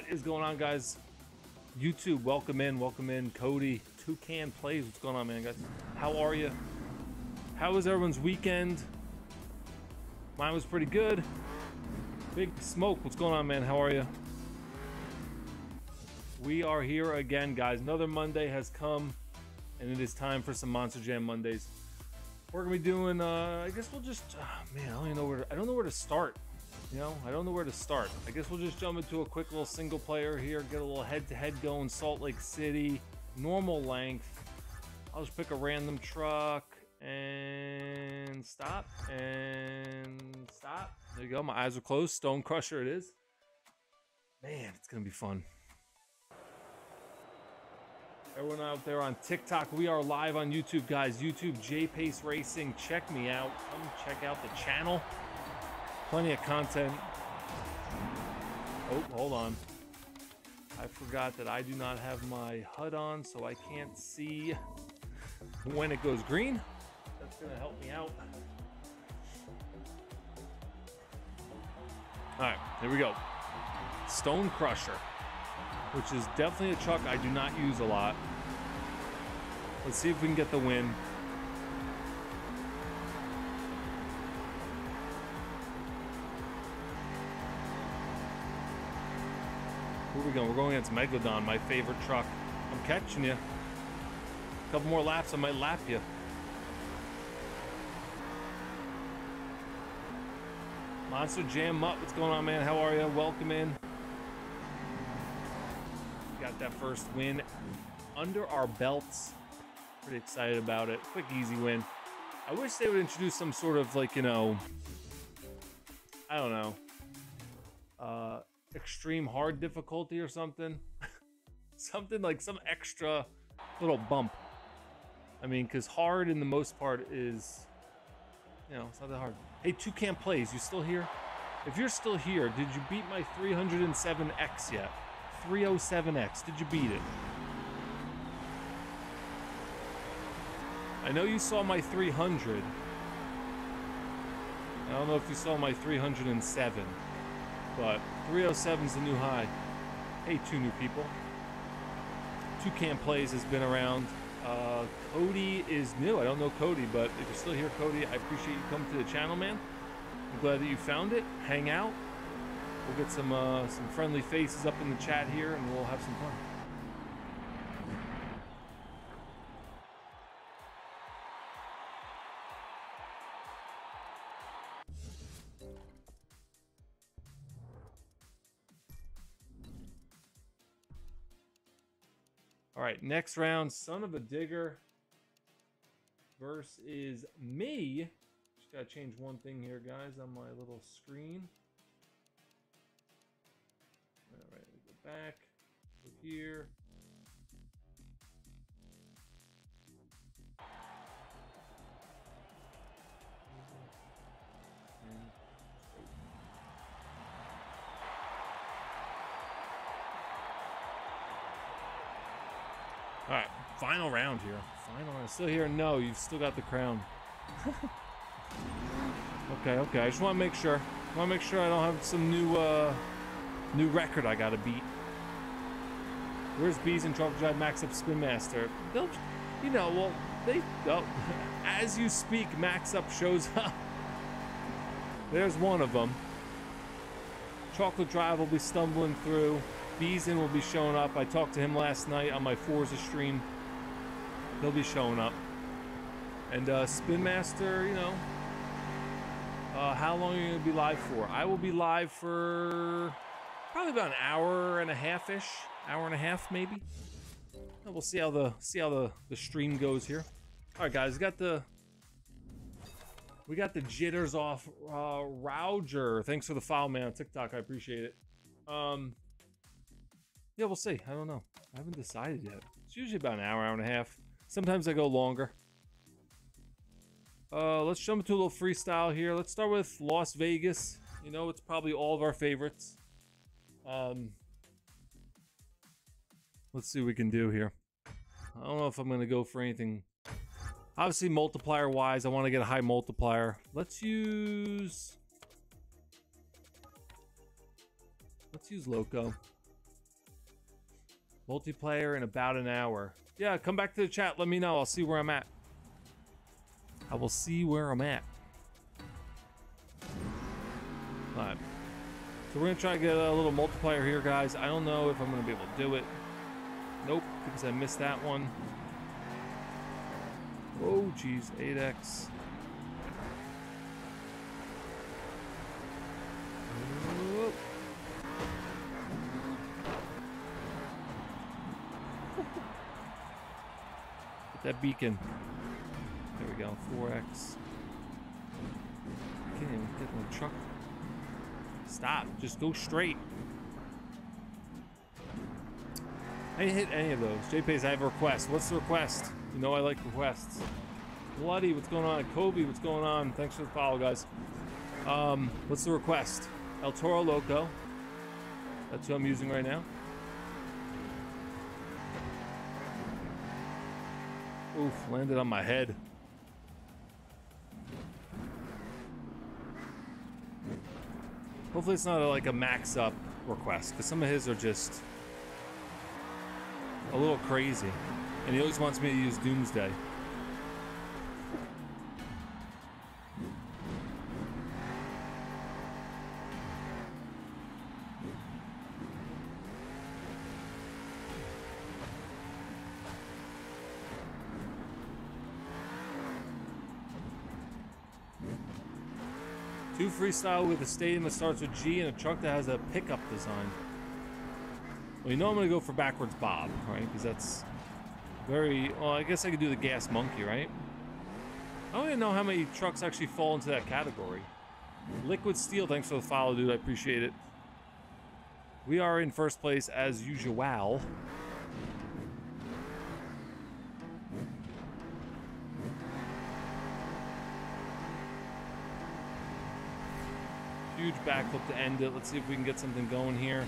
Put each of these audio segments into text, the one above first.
What is going on, guys? YouTube, welcome in, welcome in. Cody, Toucan Plays. What's going on, man, guys? How are you? How was everyone's weekend? Mine was pretty good. Big Smoke, what's going on, man? How are you? We are here again, guys. Another Monday has come, and it is time for some Monster Jam Mondays. We're gonna be doing. Uh, I guess we'll just. Uh, man, I don't even know where. To, I don't know where to start. You know, I don't know where to start. I guess we'll just jump into a quick little single player here. Get a little head-to-head -head going. Salt Lake City, normal length. I'll just pick a random truck and stop and stop. There you go. My eyes are closed. Stone Crusher it is. Man, it's gonna be fun. Everyone out there on TikTok, we are live on YouTube, guys. YouTube J Pace Racing. Check me out. Come check out the channel. Plenty of content. Oh, hold on. I forgot that I do not have my HUD on, so I can't see when it goes green. That's gonna help me out. All right, here we go. Stone Crusher which is definitely a truck I do not use a lot. Let's see if we can get the win. Where we going? We're going against Megalodon, my favorite truck. I'm catching you. A couple more laps, I might lap you. Monster Jam Mutt, what's going on, man? How are you? Welcome in got that first win under our belts. Pretty excited about it. Quick, easy win. I wish they would introduce some sort of like, you know, I don't know, extreme hard difficulty or something. something like some extra little bump. I mean, because hard in the most part is, you know, it's not that hard. Hey, two Toucan Plays, you still here? If you're still here, did you beat my 307X yet? 307X. Did you beat it? I know you saw my 300. I don't know if you saw my 307, but 307 is the new high. Hey, two new people. Two Toucan Plays has been around. Uh, Cody is new. I don't know Cody, but if you're still here, Cody, I appreciate you coming to the channel, man. I'm glad that you found it. Hang out. We'll get some uh, some friendly faces up in the chat here, and we'll have some fun. All right, next round, Son-uva Digger versus me. Just gotta change one thing here, guys, on my little screen. All right, go back here. All right, final round here. Final round. Still here? No, you've still got the crown. okay, okay. I just want to make sure. I want to make sure I don't have some new uh, New record I gotta beat. Where's Beeson Chocolate Drive Max Up Spin Master? They'll, you know, well, they, oh, as you speak, Max Up shows up. There's one of them. Chocolate Drive will be stumbling through. Beeson will be showing up. I talked to him last night on my Forza stream. He'll be showing up. And uh, Spin Master, you know, uh, how long are you going to be live for? I will be live for probably about an hour and a half ish, hour and a half maybe. And we'll see how the see how the the stream goes here. All right, guys, got the we got the jitters off. Uh, Rouger, thanks for the file, man. On TikTok, I appreciate it. Um, yeah, we'll see. I don't know. I haven't decided yet. It's usually about an hour, hour and a half. Sometimes I go longer. Uh, let's jump into a little freestyle here. Let's start with Las Vegas. You know, it's probably all of our favorites. Um, let's see what we can do here. I don't know if I'm going to go for anything. Obviously, multiplier wise, I want to get a high multiplier. Let's use... Let's use Loco. Multiplayer in about an hour. Yeah, come back to the chat. Let me know. I'll see where I'm at. I will see where I'm at. Alright. So we're going to try to get a little multiplier here, guys. I don't know if I'm going to be able to do it. Nope, because I missed that one. Oh, geez. 8x. That beacon. There we go, 4x. Can't even get the truck. Stop, just go straight. I didn't hit any of those. JPace, I have a request. What's the request? You know I like requests. Bloody, what's going on? Kobe, what's going on? Thanks for the follow, guys. Um, what's the request? El Toro Loco. That's who I'm using right now. Oof, landed on my head. Hopefully it's not a, like a max up request, because some of his are just a little crazy. And he always wants me to use Doomsday. Freestyle with a stadium that starts with G and a truck that has a pickup design. Well, you know I'm going to go for backwards Bob, right? Because that's very... Well, I guess I could do the gas monkey, right? I don't even know how many trucks actually fall into that category. Liquid Steel, thanks for the follow, dude. I appreciate it. We are in first place as usual. Huge backflip to end it. Let's see if we can get something going here.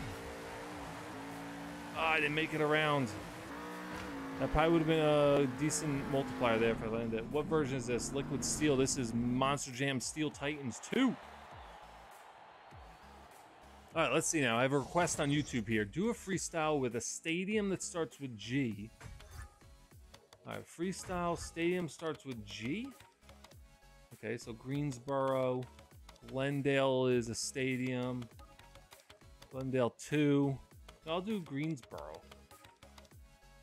Oh, I didn't make it around. That probably would have been a decent multiplier there if I landed it. What version is this? Liquid Steel. This is Monster Jam Steel Titans 2. All right, let's see now. I have a request on YouTube here. Do a freestyle with a stadium that starts with G. All right, freestyle stadium starts with G. Okay, so Greensboro, Glendale is a stadium. Glendale 2. I'll do Greensboro.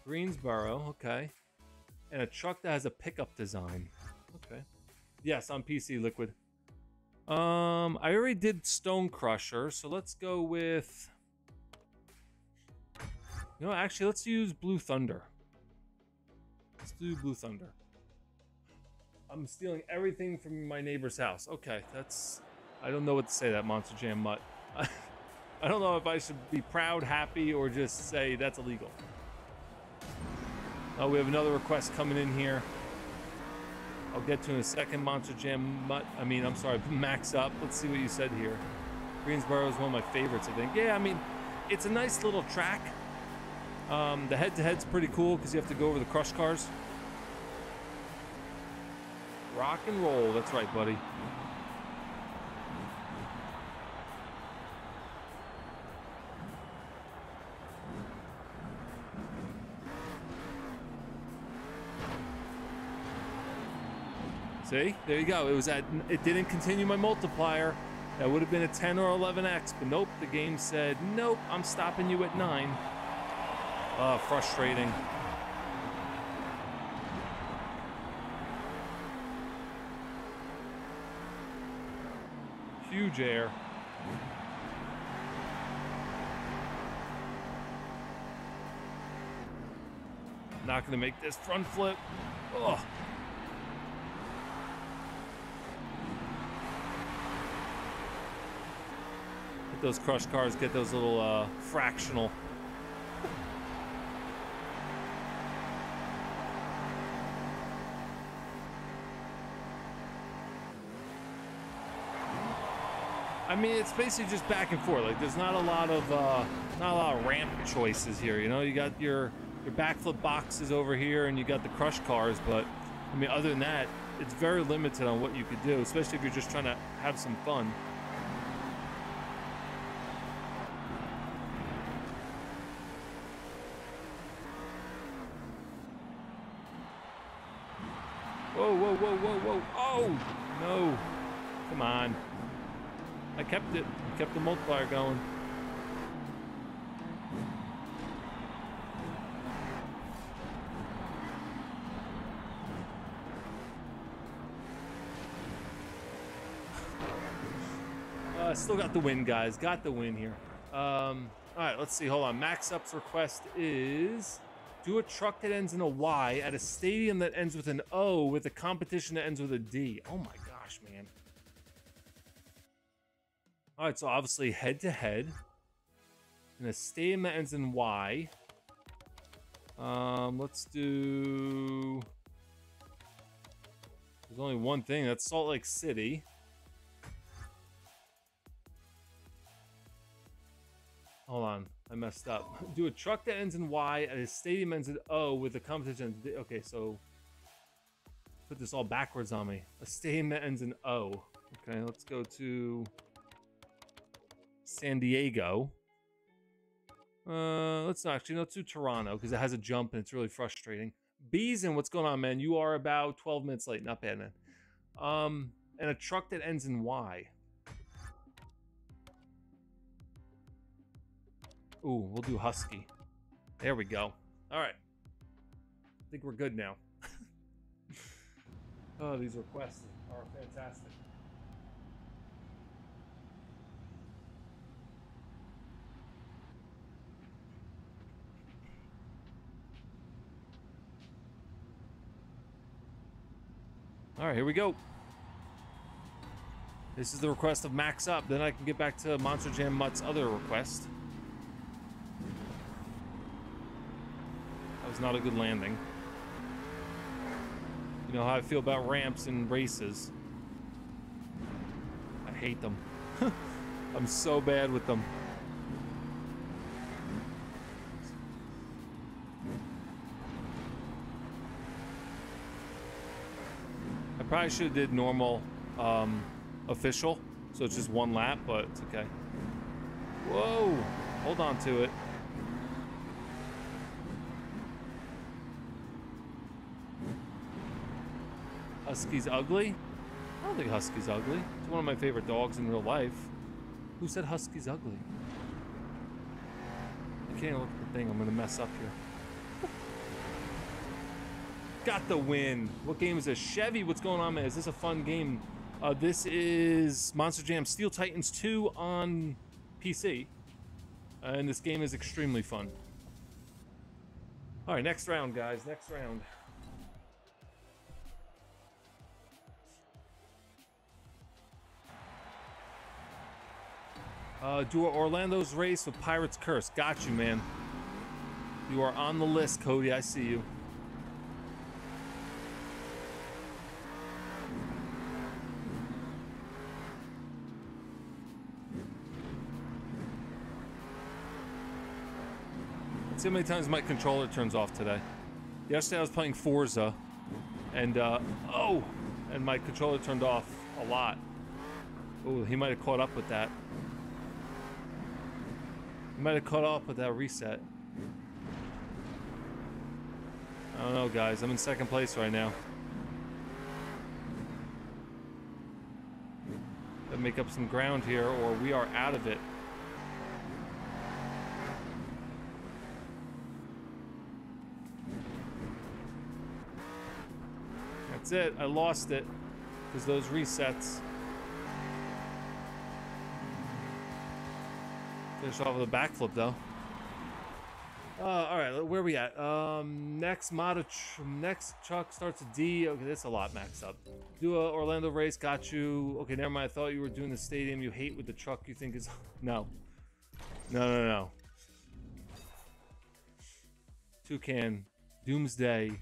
Greensboro, okay. And a truck that has a pickup design. Okay. Yes, on PC Liquid. Um, I already did Stone Crusher, so let's go with... You know, actually, let's use Blue Thunder. Let's do Blue Thunder. I'm stealing everything from my neighbor's house. Okay, that's I don't know what to say that Monster Jam Mutt. I don't know if I should be proud, happy, or just say that's illegal. Oh, we have another request coming in here. I'll get to in a second. Monster Jam Mutt. I mean, I'm sorry, Max Up. Let's see what you said here. Greensboro is one of my favorites, I think. Yeah, I mean, it's a nice little track. Um, the head-to-head's pretty cool because you have to go over the crush cars. Rock and roll. That's right, buddy. See, there you go. It was at, it didn't continue my multiplier. That would have been a 10 or 11x, but nope, the game said, nope, I'm stopping you at 9. Uh, frustrating. Huge air. Not gonna make this front flip. Ugh. Those crush cars get those little uh, fractional. I mean, it's basically just back and forth. Like, there's not a lot of uh, not a lot of ramp choices here. You know, you got your your backflip boxes over here, and you got the crush cars. But I mean, other than that, it's very limited on what you could do, especially if you're just trying to have some fun. Whoa, whoa, whoa, whoa, whoa. Oh, no. Come on. I kept it. I kept the multiplier going. Uh, still got the win, guys. Got the win here. Um, all right, let's see. Hold on. Max Up's request is do a truck that ends in a Y at a stadium that ends with an O with a competition that ends with a D. Oh my gosh, man. All right, so obviously head to head in a that ends in Y. Um, let's do. There's only one thing. That's Salt Lake City. Hold on, I messed up. Do a truck that ends in Y and a stadium ends in O with a competition. Okay, so put this all backwards on me. A stadium that ends in O. Okay, let's go to San Diego. Uh, let's not actually let's do Toronto because it has a jump and it's really frustrating. Beeson, what's going on, man? You are about 12 minutes late. Not bad, man. Um, and a truck that ends in Y. Ooh, we'll do Husky. There we go. All right. I think we're good now. oh, these requests are fantastic. All right, here we go. This is the request of Max Up. Then I can get back to Monster Jam Mutt's other request. That was not a good landing. You know how I feel about ramps and races. I hate them. I'm so bad with them. Probably should have did normal um, official, so it's just one lap, but it's okay. Whoa! Hold on to it. Husky's ugly? I don't think Husky's ugly. It's one of my favorite dogs in real life. Who said Husky's ugly? I can't look at the thing. I'm gonna mess up here. Got the win. What game is this? Chevy, what's going on, man? Is this a fun game? Uh, this is Monster Jam Steel Titans 2 on PC. And this game is extremely fun. All right, next round, guys. Next round. Uh, do Orlando's race with Pirate's Curse. Got you, man. You are on the list, Cody. I see you. See how many times my controller turns off today. Yesterday I was playing Forza, and uh, oh, and my controller turned off a lot. Oh, he might have caught up with that. He might have caught up with that reset. I don't know, guys. I'm in second place right now. Gotta make up some ground here, or we are out of it. That's it. I lost it. Because those resets. Finish off with a backflip, though. Uh, all right, where are we at? Um, next mod, next truck starts a D. Okay, that's a lot maxed up. Do a Orlando race, got you. Okay, never mind. I thought you were doing the stadium you hate with the truck you think is no, no, no, no. Toucan, Doomsday.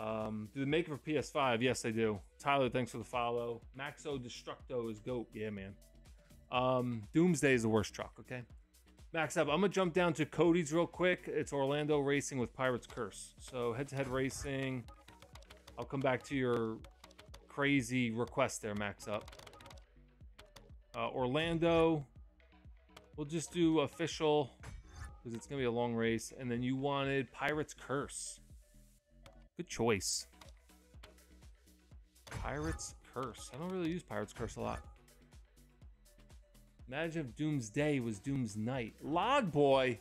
Um, do make it for PS5? Yes, they do. Tyler, thanks for the follow. Maxo Destructo is goat. Yeah, man. Um, Doomsday is the worst truck. Okay. Max up. I'm gonna jump down to Cody's real quick. It's Orlando Racing with Pirate's Curse. So head-to-head racing. I'll come back to your crazy request there, Max up. Uh, Orlando. We'll just do official because it's gonna be a long race. And then you wanted Pirate's Curse. Good choice. Pirate's Curse. I don't really use Pirate's Curse a lot. Imagine if Doomsday was Doom's Night. Log Boy,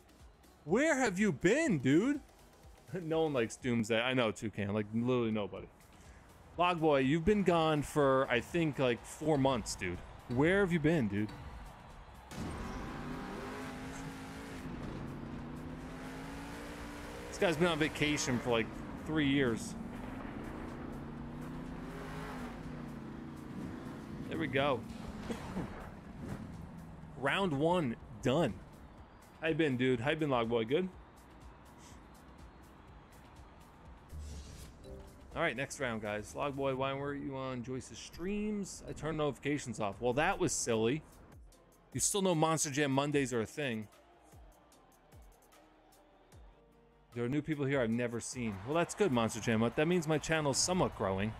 where have you been, dude? no one likes Doomsday. I know, Toucan. Like, literally nobody. Log Boy, you've been gone for, I think, like four months, dude. Where have you been, dude? This guy's been on vacation for like three years. There we go. Round one done. How you been, dude? How you been, Logboy? Good? All right, next round, guys. Logboy, why weren't you on Joyce's streams? I turned notifications off. Well, that was silly. You still know Monster Jam Mondays are a thing. There are new people here I've never seen. Well, that's good, Monster Jam. That means my channel's somewhat growing.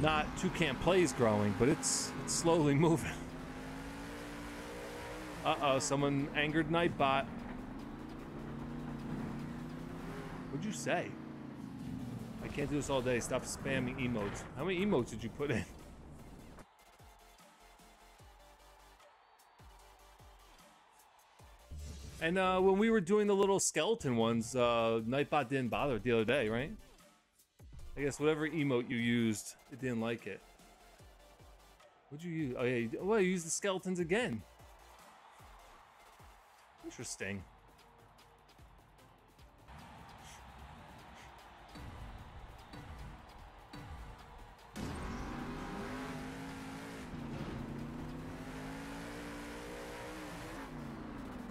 Not Toucan Plays growing, but it's, it's slowly moving. Uh-oh, someone angered Nightbot. What'd you say? I can't do this all day. Stop spamming emotes. How many emotes did you put in? And uh, when we were doing the little skeleton ones, uh, Nightbot didn't bother the other day, right? I guess whatever emote you used, it didn't like it. What'd you use? Oh yeah, well, you used the skeletons again. Interesting.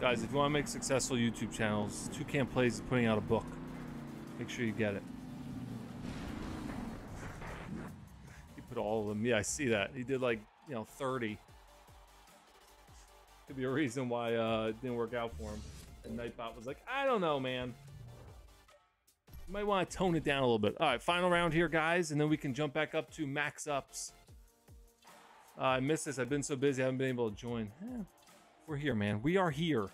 Guys, if you want to make successful YouTube channels, Two Toucan Plays is putting out a book. Make sure you get it. He put all of them. Yeah, I see that. He did like, you know, 30. Could be a reason why uh, it didn't work out for him. And Nightbot was like, I don't know, man. You might want to tone it down a little bit. All right, final round here, guys, and then we can jump back up to max ups. Uh, I missed this. I've been so busy, I haven't been able to join. Eh, we're here, man. We are here.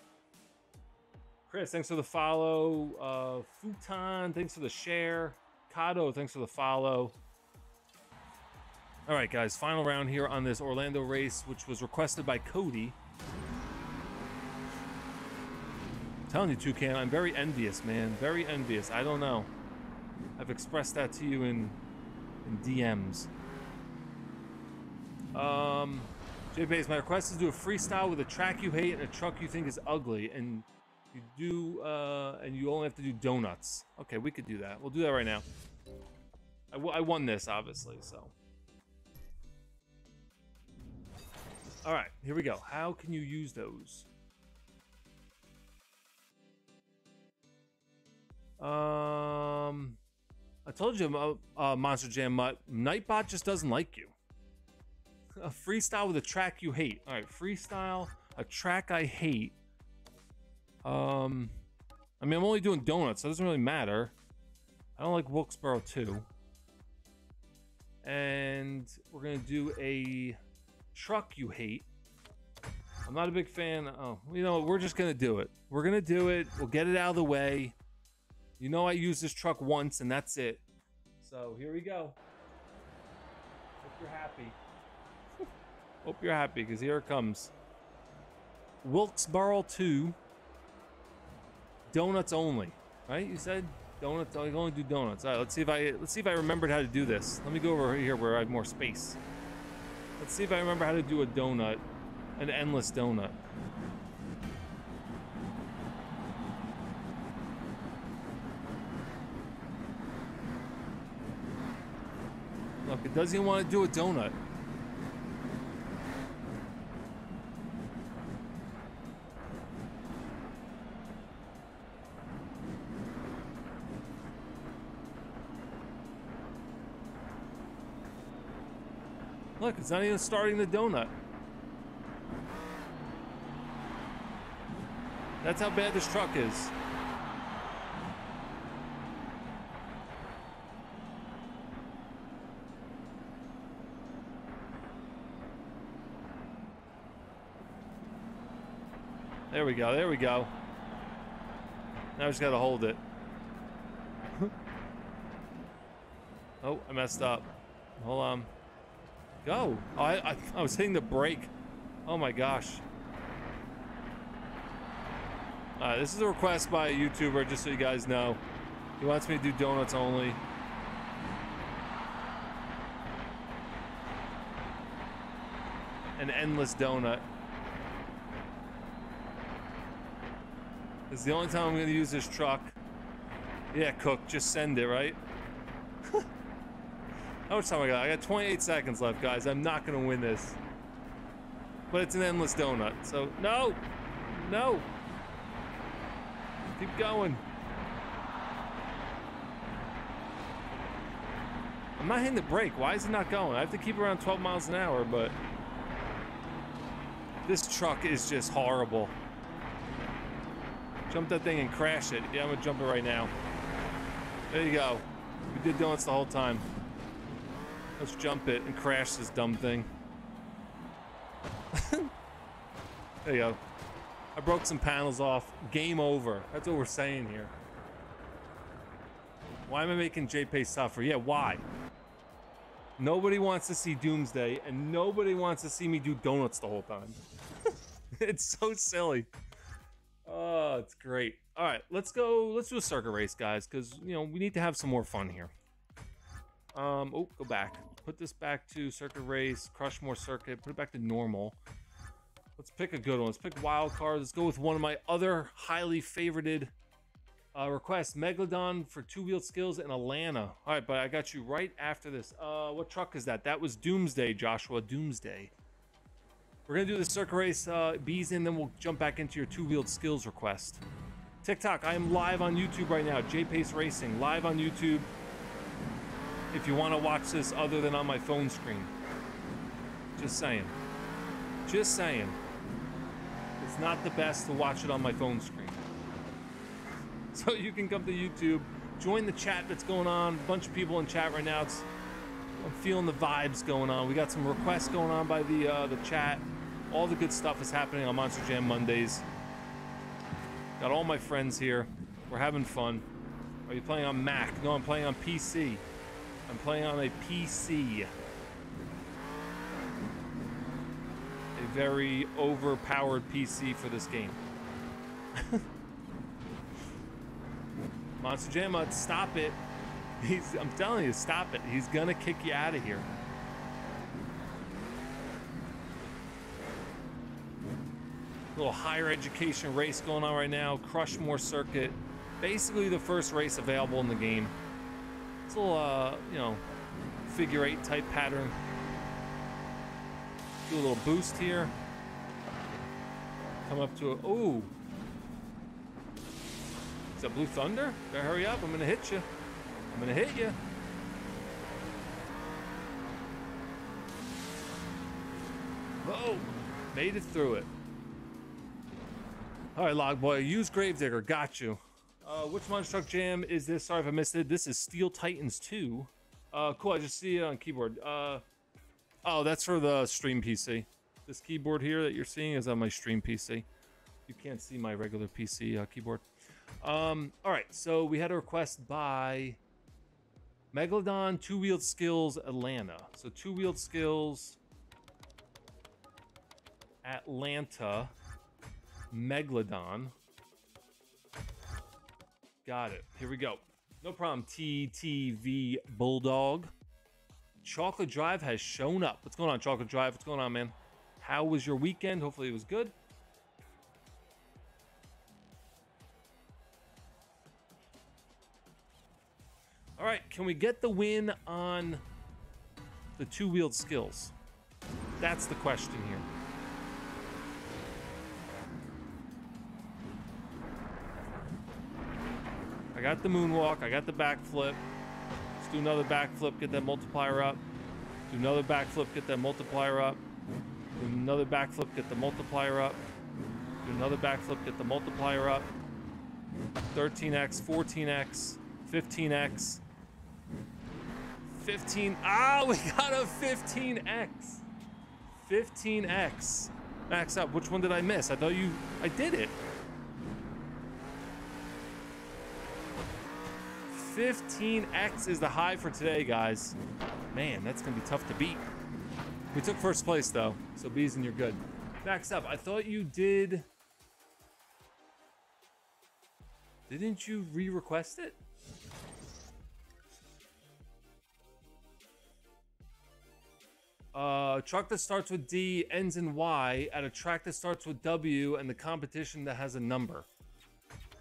Chris, thanks for the follow. Uh, Futon, thanks for the share. Kato, thanks for the follow. All right, guys, final round here on this Orlando race, which was requested by Cody. telling you, Toucan, I'm very envious, man. Very envious. I don't know. I've expressed that to you in in DMs. Um, JPace, my request is to do a freestyle with a track you hate and a truck you think is ugly, and you do, uh, and you only have to do donuts. Okay, we could do that. We'll do that right now. I, I won this, obviously, so. All right, here we go. How can you use those? Um, I told you, uh, uh, Monster Jam Mutt, Nightbot just doesn't like you. A freestyle with a track you hate. All right, freestyle, a track I hate. Um, I mean, I'm only doing donuts, so it doesn't really matter. I don't like Wilkesboro too. And we're gonna do a truck you hate. I'm not a big fan. Oh, you know, we're just gonna do it. We're gonna do it. We'll get it out of the way. You know I used this truck once and that's it. So here we go. Hope you're happy. Hope you're happy because here it comes. Wilkesboro 2. Donuts only. Right? You said donuts. I only do donuts. All right, let's see if I let's see if I remembered how to do this. Let me go over here where I have more space. Let's see if I remember how to do a donut. An endless donut. Look, it doesn't even want to do a donut. Look, it's not even starting the donut. That's how bad this truck is. There we go, there we go. Now I just gotta hold it. Oh, I messed up. Hold on. Go. Oh, I, I, I was hitting the brake. Oh my gosh. Uh, this is a request by a YouTuber, just so you guys know. He wants me to do donuts only. An endless donut. It's the only time I'm going to use this truck. Yeah, Cook, just send it, right? How much time I got? I got 28 seconds left, guys. I'm not going to win this. But it's an endless donut, so no! No! Keep going. I'm not hitting the brake. Why is it not going? I have to keep around 12 miles an hour, but... This truck is just horrible. Jump that thing and crash it. Yeah, I'm gonna jump it right now. There you go. We did donuts the whole time. Let's jump it and crash this dumb thing. there you go. I broke some panels off. Game over. That's what we're saying here. Why am I making J-Pace suffer? Yeah, why? Nobody wants to see Doomsday, and nobody wants to see me do donuts the whole time. it's so silly. Oh, it's great. All right, let's go. Let's do a circuit race, guys, because, you know, we need to have some more fun here. Um, oh, go back. Put this back to circuit race, Crushmore circuit, put it back to normal. Let's pick a good one. Let's pick wild card. Let's go with one of my other highly favorited uh, requests. Megalodon for two-wheeled skills in Atlanta. All right, but I got you right after this. Uh, what truck is that? That was Doomsday, Joshua. Doomsday. We're going to do the circuit race uh, Beeson, then we'll jump back into your two-wheeled skills request. TikTok, I am live on YouTube right now. J-Pace Racing, live on YouTube. If you want to watch this other than on my phone screen. Just saying. Just saying. It's not the best to watch it on my phone screen. So you can come to YouTube, join the chat that's going on. A bunch of people in chat right now. It's, I'm feeling the vibes going on. We got some requests going on by the uh, the chat. All the good stuff is happening on Monster Jam Mondays. Got all my friends here. We're having fun. Are you playing on Mac? No, I'm playing on PC. I'm playing on a PC. A very overpowered PC for this game. Monster Jam, stop it. He's, I'm telling you, stop it. He's gonna kick you out of here. Little higher education race going on right now. Crushmore Circuit. Basically the first race available in the game. It's a little, uh, you know, figure eight type pattern. Do a little boost here. Come up to a... Ooh. Is that Blue Thunder? Better hurry up. I'm to hit you. I'm to hit you. Oh, made it through it. All right, Log Boy, use Gravedigger. Got you. Uh, which Monster Truck Jam is this? Sorry if I missed it. This is Steel Titans 2. Uh, cool. I just see it on keyboard. Uh, Oh, that's for the stream PC. This keyboard here that you're seeing is on my stream PC. You can't see my regular PC uh, keyboard. Um, all right, so we had a request by Megalodon Two Wheeled Skills Atlanta. So Two Wheeled Skills Atlanta Megalodon. Got it. Here we go. No problem. TTV Bulldog. Chocolate Drive has shown up. What's going on, Chocolate Drive? What's going on, man? How was your weekend? Hopefully it was good. All right, can we get the win on the two-wheeled skills? That's the question here. I got the moonwalk, I got the backflip Let's do another backflip, get that multiplier up. Do another backflip, get that multiplier up. Do another backflip, get the multiplier up. Do another backflip, get the multiplier up. 13x, 14x, 15x. 15. Ah, we got a 15x. 15x. Max up. Which one did I miss? I thought you. I did it. 15x is the high for today, guys. Man, that's gonna be tough to beat. We took first place though, so Beeson you're good. Next up, I thought you did. Didn't you re-request it? Uh, truck that starts with D ends in Y at a track that starts with W and the competition that has a number.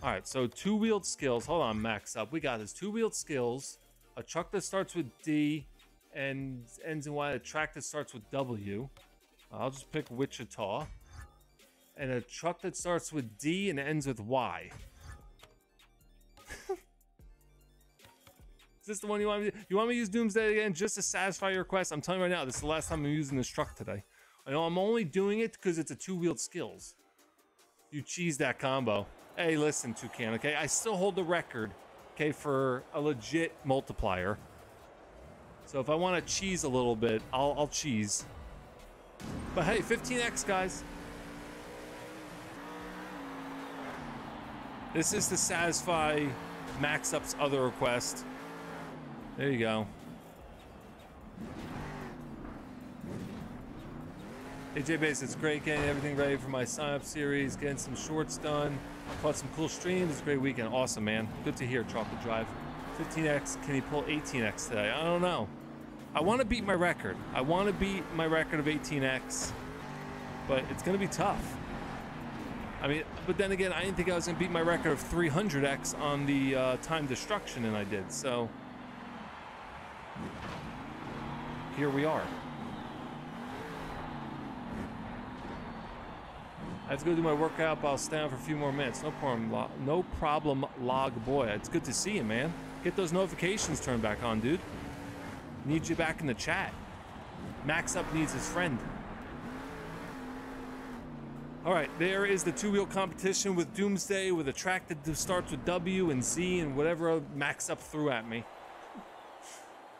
All right, so two-wheeled skills. Hold on, max up. We got this. Two-wheeled skills, a truck that starts with D and ends in Y, a track that starts with W. I'll just pick Wichita. And a truck that starts with D and ends with Y. Is this the one you want me to You want me to use Doomsday again just to satisfy your quest? I'm telling you right now, this is the last time I'm using this truck today. I know I'm only doing it because it's a two-wheeled skills. You cheese that combo. Hey, listen, Toucan, okay? I still hold the record, okay, for a legit multiplier. So if I want to cheese a little bit, I'll, I'll cheese. But hey, 15x, guys. This is to satisfy Max Up's other request. There you go. AJ Base, it's great getting everything ready for my sign up series, getting some shorts done, caught some cool streams. It's a great weekend. Awesome, man. Good to hear, Chocolate Drive. 15x, can he pull 18x today? I don't know. I want to beat my record. I want to beat my record of 18x, but it's going to be tough. I mean, but then again, I didn't think I was going to beat my record of 300x on the uh, time destruction, and I did. So here we are. I have to go do my workout, but I'll stay on for a few more minutes. No problem, no problem, log boy. It's good to see you, man. Get those notifications turned back on, dude. Need you back in the chat. Max Up needs his friend. All right, there is the two-wheel competition with Doomsday with a track that starts with W and Z and whatever Max Up threw at me.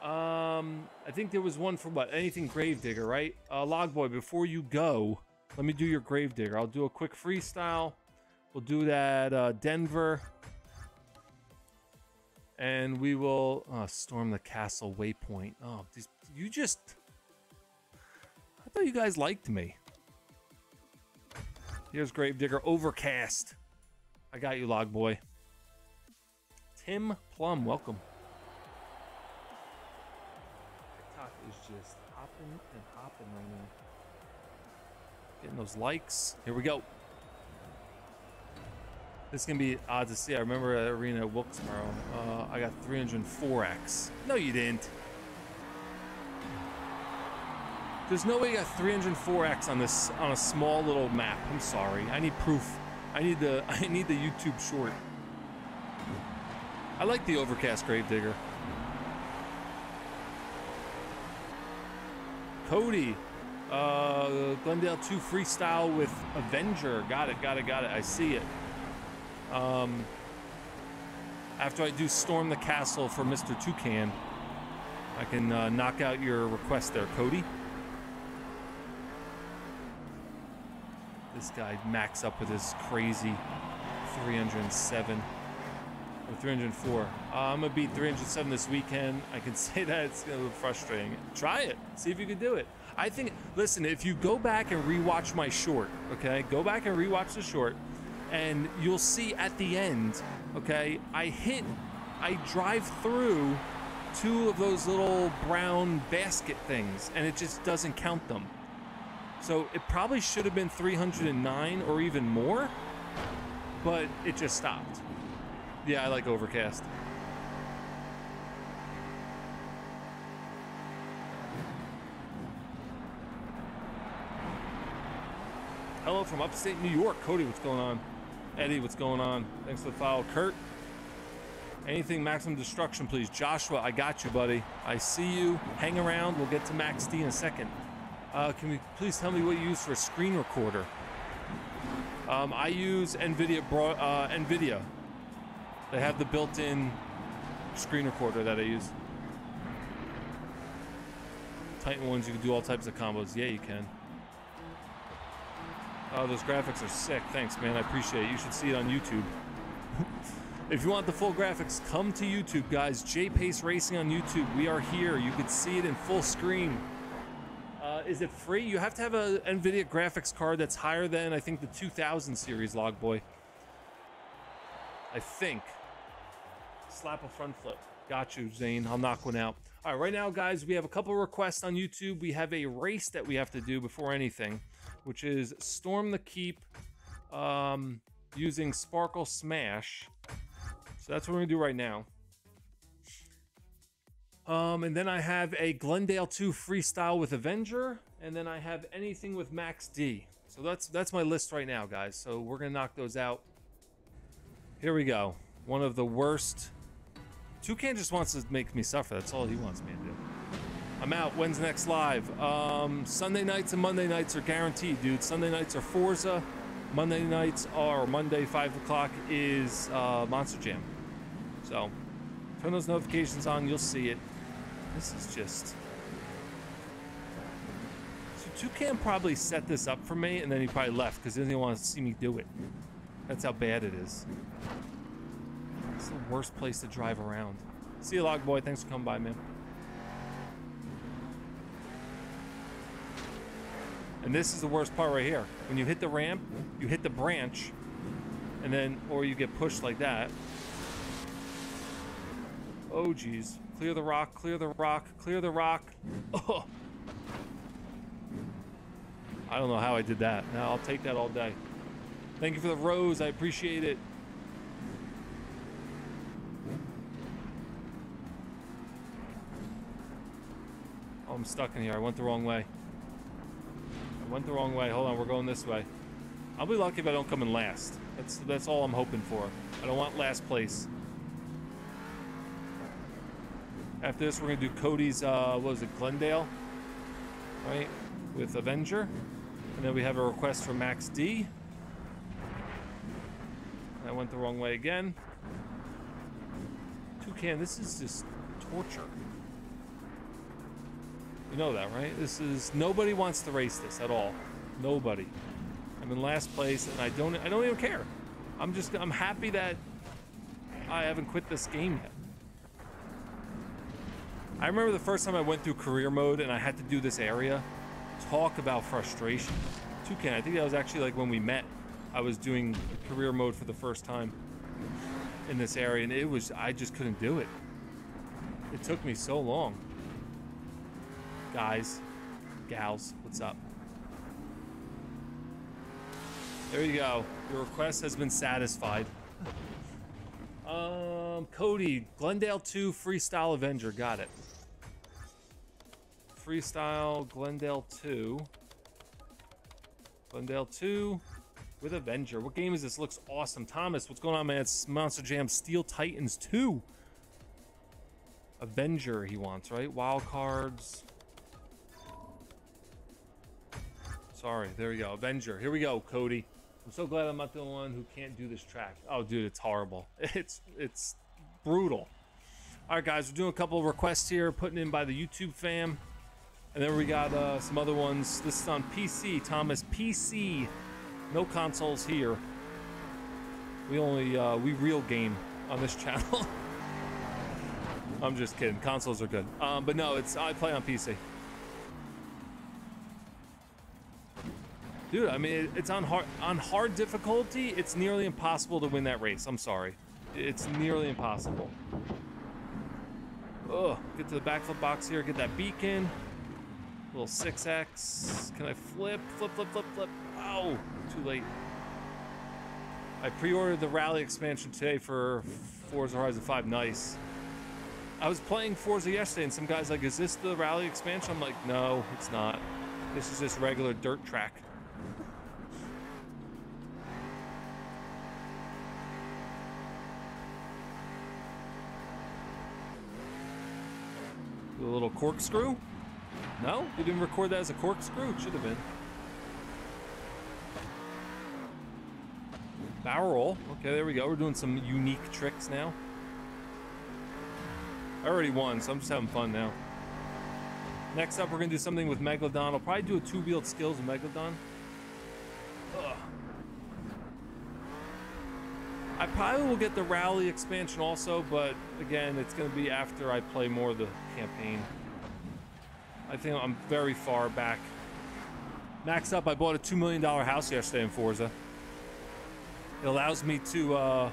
Um, I think there was one for what? Anything Gravedigger, right? Uh, Logboy, before you go, let me do your Gravedigger. I'll do a quick freestyle. We'll do that uh, Denver. And we will uh, storm the castle waypoint. Oh, you just... I thought you guys liked me. Here's Gravedigger. Overcast. I got you, Logboy. Tim Plum, welcome. Getting those likes. Here we go. This is gonna be odd to see. I remember at Arena Wilkesboro. Uh, I got 304x. No, you didn't. There's no way you got 304x on this on a small little map. I'm sorry. I need proof. I need the I need the YouTube short. I like the overcast Gravedigger. Cody, uh, Glendale 2 freestyle with Avenger. Got it, got it, got it. I see it. Um, after I do Storm the Castle for Mr. Toucan, I can uh, knock out your request there, Cody. This guy max up with his crazy 307 or 304. Uh, I'm gonna beat 307 this weekend. I can say that it's gonna be frustrating. Try it. See if you can do it. I think. Listen, if you go back and rewatch my short, okay, go back and rewatch the short, and you'll see at the end, okay, I hit, I drive through two of those little brown basket things, and it just doesn't count them. So it probably should have been 309 or even more, but it just stopped. Yeah, I like Overcast. Hello from upstate New York. Cody, what's going on? Eddie, what's going on? Thanks for the follow. Kurt, anything maximum destruction, please. Joshua, I got you, buddy. I see you. Hang around. We'll get to Max D in a second. Uh, can you please tell me what you use for a screen recorder? Um, I use NVIDIA, uh, NVIDIA. They have the built-in screen recorder that I use. Titan ones, you can do all types of combos. Yeah, you can. Oh, those graphics are sick. Thanks, man. I appreciate it. You should see it on YouTube. If you want the full graphics, come to YouTube, guys. J Pace Racing on YouTube. We are here. You can see it in full screen. Uh, is it free? You have to have a NVIDIA graphics card that's higher than, I think, the 2000 series Logboy. I think. Slap a front flip. Got you, Zane. I'll knock one out. All right, right now, guys, we have a couple requests on YouTube. We have a race that we have to do before anything, which is Storm the Keep um, using Sparkle Smash. So that's what we're going to do right now. Um, and then I have a Glendale 2 freestyle with Avenger, and then I have anything with Max D. So that's that's my list right now, guys. So we're gonna knock those out. Here we go. One of the worst. Toucan just wants to make me suffer. That's all he wants me to do. I'm out. When's next live? Um, Sunday nights and Monday nights are guaranteed, dude. Sunday nights are Forza. Monday nights are Monday, 5 o'clock is uh, Monster Jam. So turn those notifications on. You'll see it. This is just... So Toucan probably set this up for me, and then he probably left because he doesn't want to see me do it. That's how bad it is. It's the worst place to drive around. See you, Log Boy. Thanks for coming by, man. And this is the worst part right here. When you hit the ramp, you hit the branch, and then, or you get pushed like that. Oh, geez. Clear the rock, clear the rock, clear the rock. Oh. I don't know how I did that. Now I'll take that all day. Thank you for the rose. I appreciate it. I'm stuck in here. I went the wrong way. I went the wrong way. Hold on, we're going this way. I'll be lucky if I don't come in last. That's that's all I'm hoping for. I don't want last place. After this, we're gonna do Cody's, uh, what was it, Glendale? Right? With Avenger. And then we have a request from Max D. I went the wrong way again. Toucan, this is just torture. You know that, right? This is nobody wants to race this at all. Nobody. I'm in last place and I don't I don't even care. I'm just I'm happy that I haven't quit this game yet. I remember the first time I went through career mode and I had to do this area. Talk about frustration. Toucan, I think that was actually like when we met. I was doing career mode for the first time in this area, and it was, I just couldn't do it. It took me so long. Guys, gals, what's up? There you go. Your request has been satisfied. Um, Cody, Glendale 2 Freestyle Avenger, got it. Freestyle Glendale 2. Glendale 2 with Avenger. What game is this? Looks awesome. Thomas, what's going on, man? It's Monster Jam Steel Titans 2. Avenger he wants, right? Wild cards. Sorry, there we go. Avenger. Here we go, Cody. I'm so glad I'm not the one who can't do this track. Oh, dude, it's horrible. It's it's brutal. All right, guys, we're doing a couple of requests here, putting in by the YouTube fam. And then we got uh, some other ones. This is on PC, Thomas. PC. No consoles here. We only, uh, we real game on this channel. I'm just kidding. Consoles are good. Um, but no, it's I play on PC. Dude, I mean, it's on hard on hard difficulty. It's nearly impossible to win that race. I'm sorry, it's nearly impossible. Oh, get to the backflip box here. Get that beacon. Little 6x. Can I flip? Flip, flip, flip, flip. Oh, too late. I pre-ordered the rally expansion today for Forza Horizon 5. Nice. I was playing Forza yesterday, and some guys like, "Is this the rally expansion?" I'm like, "No, it's not. This is just regular dirt track." Little corkscrew. No? We didn't record that as a corkscrew? Should have been. Barrel. Okay, there we go. We're doing some unique tricks now. I already won, so I'm just having fun now. Next up, we're going to do something with Megalodon. I'll probably do a two-wheeled skills with Megalodon. Ugh. I probably will get the rally expansion also, but again, it's going to be after I play more of the campaign. I think I'm very far back. Max up, I bought a $2 million house yesterday in Forza. It allows me to uh,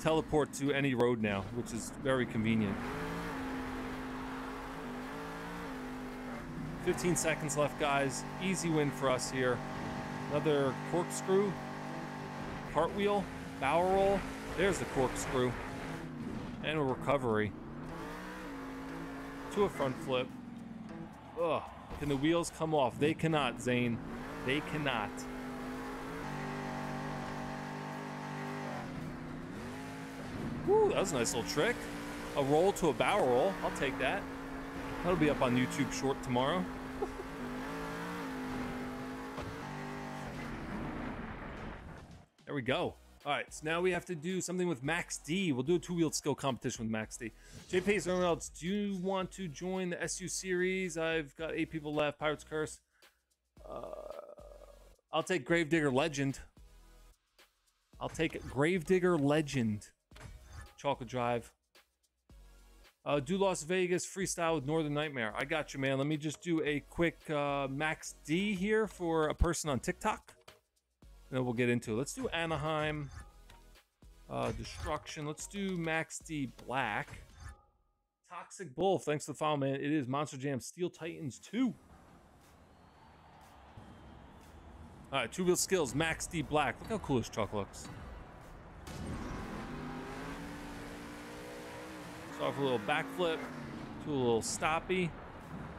teleport to any road now, which is very convenient. 15 seconds left, guys. Easy win for us here. Another corkscrew, cartwheel, bow roll. There's the corkscrew. And a recovery. To a front flip. Ugh. Can the wheels come off? They cannot, Zane. They cannot. Woo, that was a nice little trick. A roll to a bow roll. I'll take that. That'll be up on YouTube short tomorrow. there we go. All right, so now we have to do something with Max D. We'll do a two-wheeled skill competition with Max D. J Pace, everyone else, do you want to join the SU series? I've got eight people left. Pirates Curse. Uh, I'll take Grave Digger Legend. I'll take Grave Digger Legend. Chocolate Drive. Uh, do Las Vegas freestyle with Northern Nightmare. I got you, man. Let me just do a quick uh, Max D here for a person on TikTok. Then we'll get into it. Let's do Anaheim. Uh, Destruction. Let's do Max D Black. Toxic Bull. Thanks for the follow, man. It is Monster Jam Steel Titans 2. All right, two wheel skills. Max D Black. Look how cool this truck looks. So off a little backflip, to a little stoppy,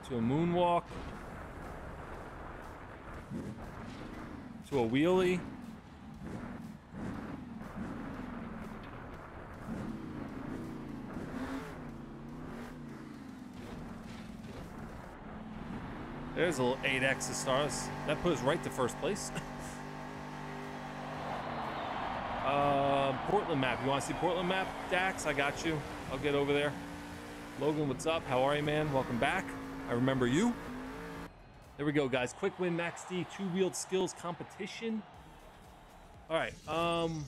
to a moonwalk, to a wheelie. There's a little 8x of stars. That put us right to first place. uh, Portland map. You want to see Portland map, Dax? I got you. I'll get over there. Logan, what's up? How are you, man? Welcome back. I remember you. There we go, guys. Quick win, Max D, two-wheeled skills competition. All right. Um,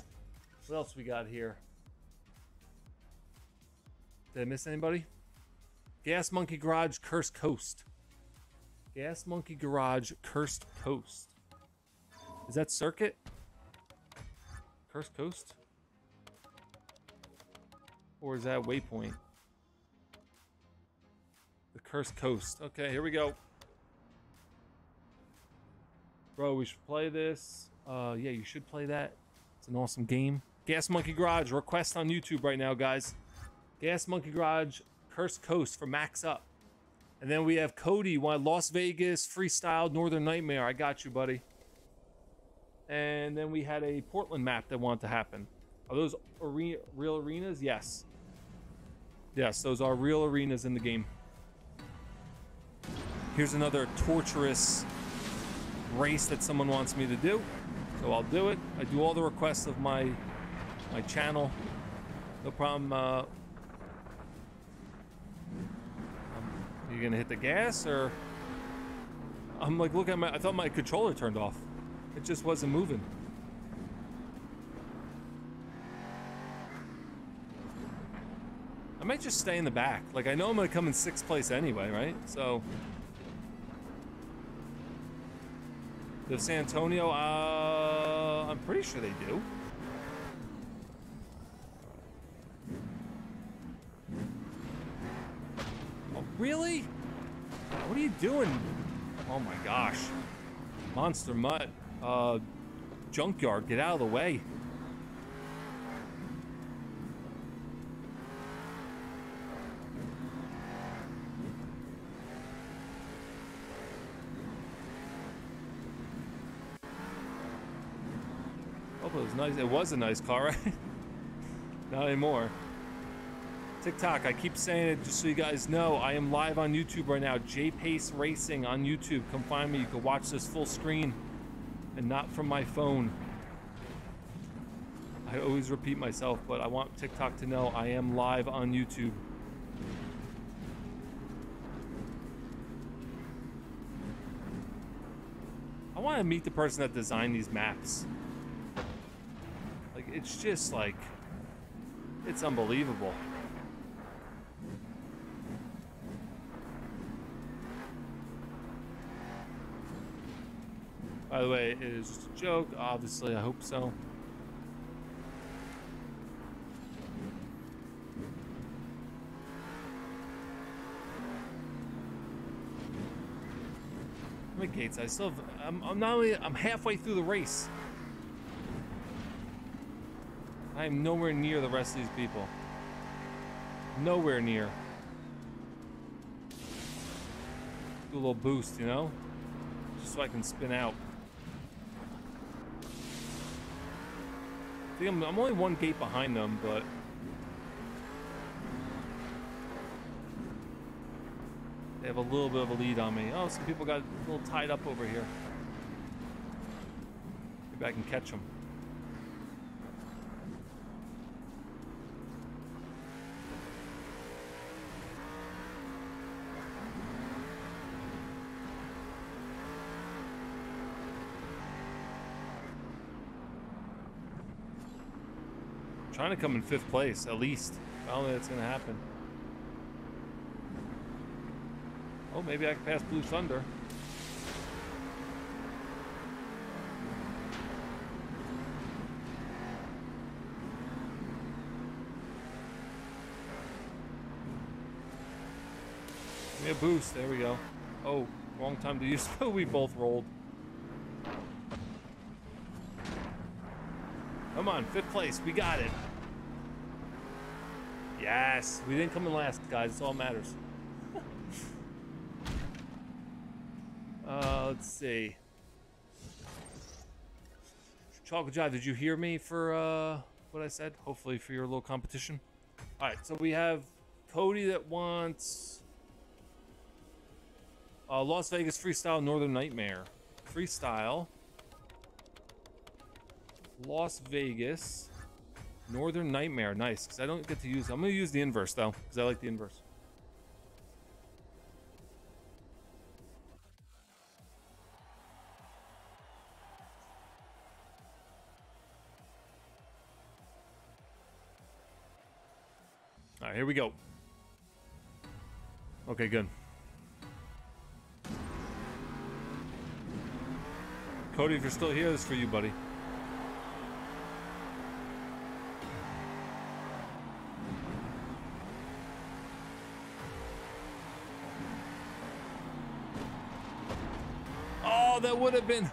what else we got here? Did I miss anybody? Gas Monkey Garage, Cursed Coast. Gas Monkey Garage, Cursed Coast. Is that Circuit? Cursed Coast? Or is that Waypoint? The Cursed Coast. Okay, here we go. Bro, we should play this. Uh, yeah, you should play that. It's an awesome game. Gas Monkey Garage, request on YouTube right now, guys. Gas Monkey Garage, Cursed Coast for Max Up. And then we have Cody, one Las Vegas, Freestyle, Northern Nightmare. I got you, buddy. And then we had a Portland map that wanted to happen. Are those arena, real arenas? Yes. Yes, those are real arenas in the game. Here's another torturous race that someone wants me to do. So I'll do it. I do all the requests of my my channel. No problem. Uh, um, you gonna hit the gas or? I'm like, look at my. I thought my controller turned off. It just wasn't moving. I might just stay in the back. Like, I know I'm gonna come in sixth place anyway, right? So. The San Antonio, uh, I'm pretty sure they do. Oh, really? What are you doing? Oh my gosh. Monster Mutt. Uh, junkyard, get out of the way. Nice. It was a nice car, right? Not anymore. TikTok, I keep saying it just so you guys know. I am live on YouTube right now. J Pace Racing on YouTube. Come find me. You can watch this full screen and not from my phone. I always repeat myself, but I want TikTok to know I am live on YouTube. I want to meet the person that designed these maps. It's just like, it's unbelievable. By the way, it is just a joke, obviously, I hope so. Gates? I still have, I'm, I'm not only, I'm halfway through the race. I am nowhere near the rest of these people. Nowhere near. Do a little boost, you know? Just so I can spin out. I think I'm, I'm only one gate behind them, but... They have a little bit of a lead on me. Oh, some people got a little tied up over here. Maybe I can catch them. Trying to come in fifth place, at least. I don't think that's going to happen. Oh, maybe I can pass Blue Thunder. Give me a boost. There we go. Oh, wrong time to use. we both rolled. Come on, fifth place. We got it. Yes, we didn't come in last, guys. It's all matters. uh, let's see. Chocolate Jive, did you hear me for uh, what I said? Hopefully for your little competition. All right, so we have Cody that wants uh, Las Vegas Freestyle Northern Nightmare. Freestyle. Las Vegas. Northern Nightmare, nice. Because I don't get to use. I'm gonna use the inverse though, because I like the inverse. All right, here we go. Okay, good. Cody, if you're still here, this is for you, buddy. That would have been...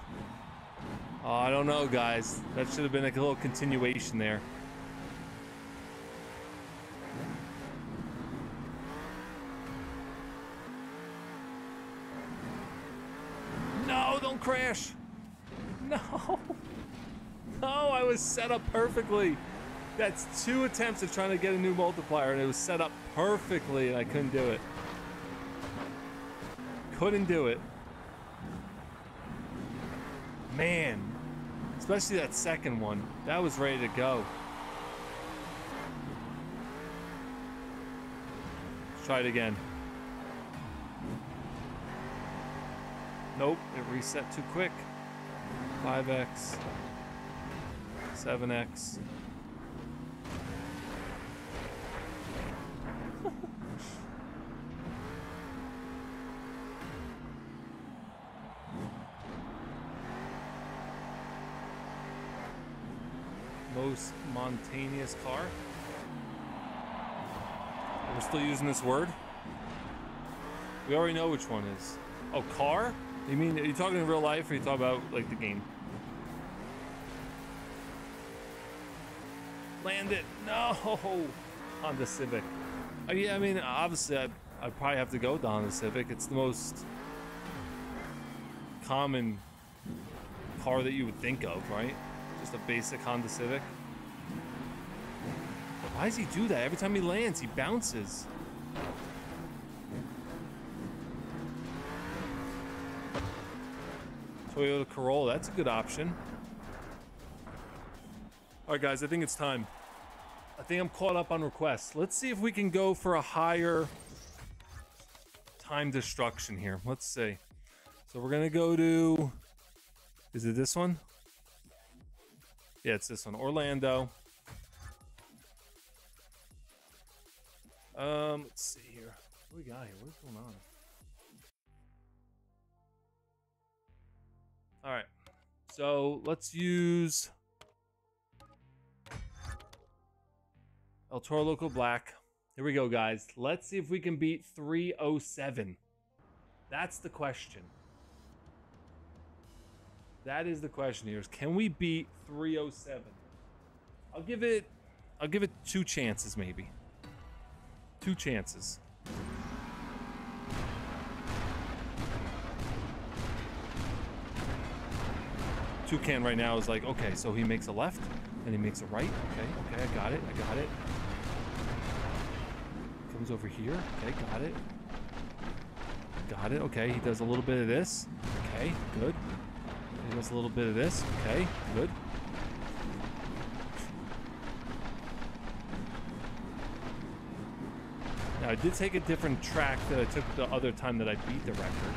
Oh, I don't know, guys. That should have been a little continuation there. No, don't crash. No. No, I was set up perfectly. That's two attempts of trying to get a new multiplier, and it was set up perfectly, and I couldn't do it. Couldn't do it. Man, especially that second one. That was ready to go. Let's try it again. Nope, it reset too quick. 5x, 7x. most spontaneous car. We're still using this word. We already know which one is. Oh, car? You mean, are you talking in real life or you talking about, like, the game? Land it! No! Honda Civic. Uh, yeah, I mean, obviously, I, I'd probably have to go with the Civic. It's the most common car that you would think of, right? Just a basic Honda Civic. Why does he do that? Every time he lands, he bounces. Toyota Corolla, that's a good option. All right, guys, I think it's time. I think I'm caught up on requests. Let's see if we can go for a higher time destruction here. Let's see. So we're going to go to... Is it this one? Yeah, it's this one. Orlando. Um, let's see here. What we got here? What's going on? All right. So let's use El Toro Loco Black. Here we go, guys. Let's see if we can beat 307. That's the question. That is the question here. Is can we beat 307? I'll give it I'll give it two chances maybe. Two chances. Toucan right now is like, okay, so he makes a left and he makes a right. Okay, okay, I got it, I got it. Comes over here. Okay, got it. Got it. Okay, he does a little bit of this. Okay, good. He does a little bit of this. Okay, good. I did take a different track that I took the other time that I beat the record.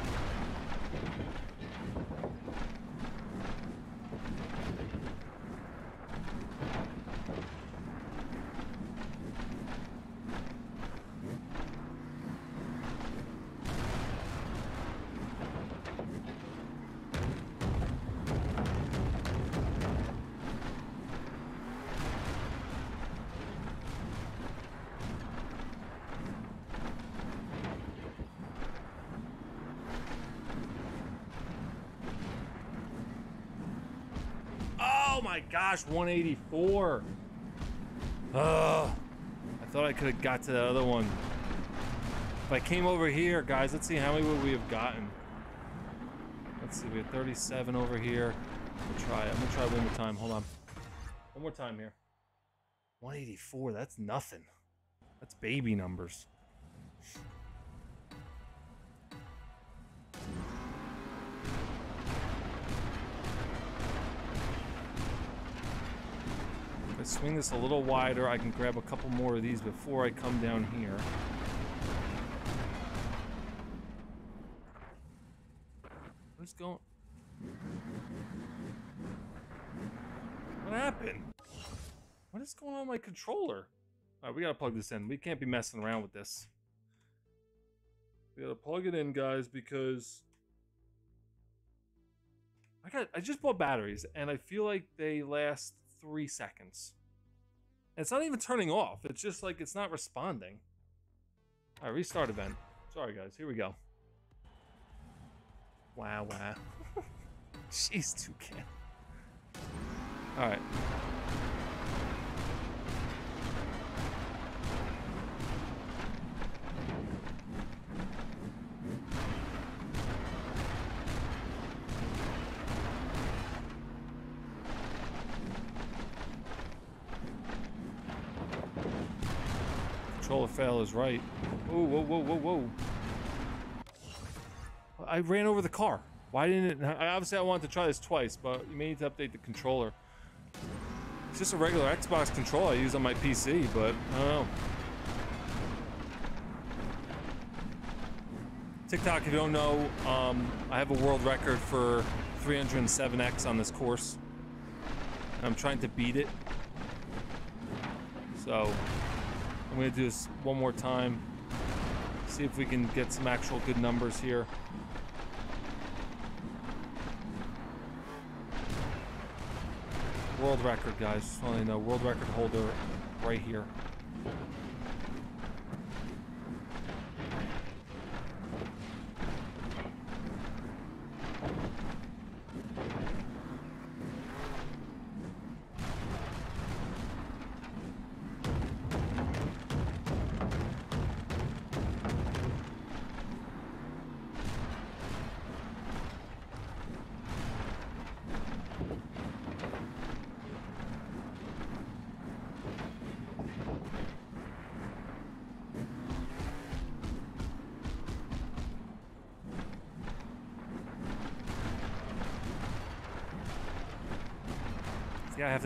Oh my gosh, 184. Ugh. I thought I could have got to the other one. If I came over here, guys, let's see how many would we have gotten. Let's see, we have 37 over here. We'll try it. I'm gonna try one more time. Hold on. One more time here. 184, that's nothing. That's baby numbers. Swing this a little wider, I can grab a couple more of these before I come down here. What's going... What happened? What is going on with my controller? Alright, we gotta plug this in. We can't be messing around with this. We gotta plug it in, guys, because... I got I just bought batteries and I feel like they last three seconds. It's not even turning off. It's just like it's not responding. Alright, restart event. Sorry guys, here we go. Wow, wow. Jeez, Toucan. Alright. Controller fail is right. Whoa, whoa, whoa, whoa, whoa. I ran over the car. Why didn't it? I- Obviously, I wanted to try this twice, but you may need to update the controller. It's just a regular Xbox controller I use on my PC, but I don't know. TikTok, if you don't know, um, I have a world record for 307x on this course. I'm trying to beat it. So, I'm gonna do this one more time. See if we can get some actual good numbers here. World record, guys. Just want to know, world record holder right here.